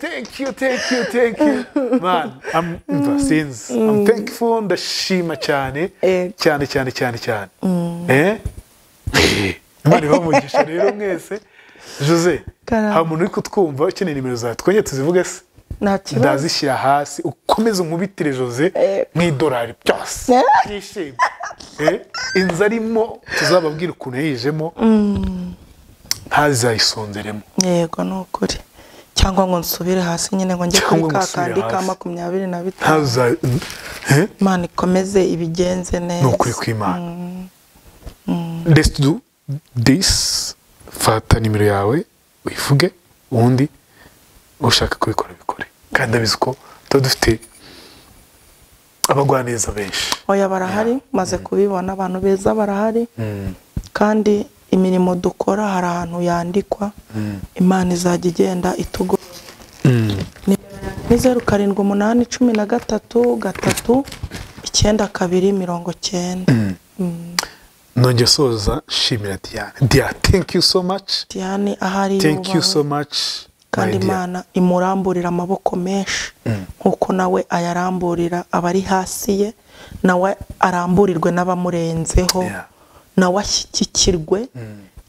thank you thank you thank you. Man I'm umva sinzi I'm thankful ndashima cyane Yego. cyane cyane cyane cyane. Eh? Eh, imana ibamugisha rero mwese. Jose hari umuntu uri kutwumva ukeneye nimero zawe twongere tuzivuge se? Nta ndazishyira hasi ukomeze unkubitire jose Eh. nk'idolari byose. Eh. Eh, inzu arimo tuzababwira ukuntu yayijemo ntazayisonzeremo yego ni ukuri cyangwa ngo nsubire hasi nyine ngo njye kuri ka kandi ka makumyabiri na bitanu. Imana ikomeze ibigenze neza. Ni ukuri kw'imana let's do this. Fata nimero yawe uyivuge ubundi ushaka kubikora bikore. Kandi ndabizi ko tuba dufite abagwaneza benshi. Oya barahari. Maze kubibona abantu beza barahari. Kandi imirimo dukora hari ahantu yandikwa imana izajya igenda itugora ni zeru karindwi umunani cumi na gatatu gatatu icyenda kabiri mirongo cyenda. Mm. nongeye soza nshimira diane. Diane thank you so much. Diane ahari thank you so much kandi imana imuramburira amaboko menshi nk'uko nawe ayaramburira abari hasi ye nawe aramburirwe n'abamurenzeho. Yeah. Nawe ashyigikirwe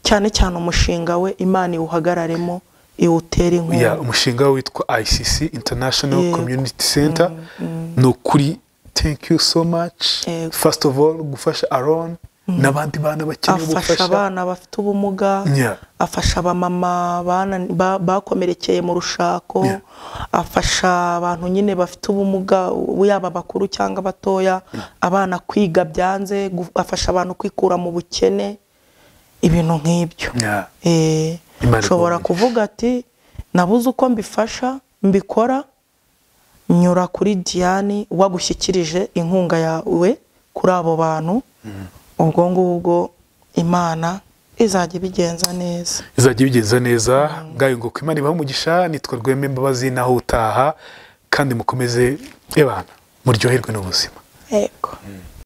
cyane cyane umushinga we imana iwuhagararemo iwutere inkunga umushinga witwa ICC International. Community Center ni ukuri thank you so much Yego. first of all gufasha Aaron n'abandi bana bakeneye afasha ubufasha abana bafite ubumuga. Afasha abamama bakomerekeye mu rushako. Afasha abantu nyine bafite ubumuga yaba abakuru cyangwa abatoya. Abana kwiga byanze afasha abantu kwikura mu bukene. Ibintu nk'ibyo. Eh, ushobora iguhe kuvuga ati nabuze uko mbifasha mbikora nyura kuri Diane wagushyikirije inkunga yawe kuri abo bantu. Ubwo ngubwo imana izajya ibigenza neza. Izajya ibigenza neza. Ngayo ngo imana ibahe umugisha nitwa rweme mbabazi naho utaha kandi mukomeze ebana muryoherwe n'ubuzima. Yego.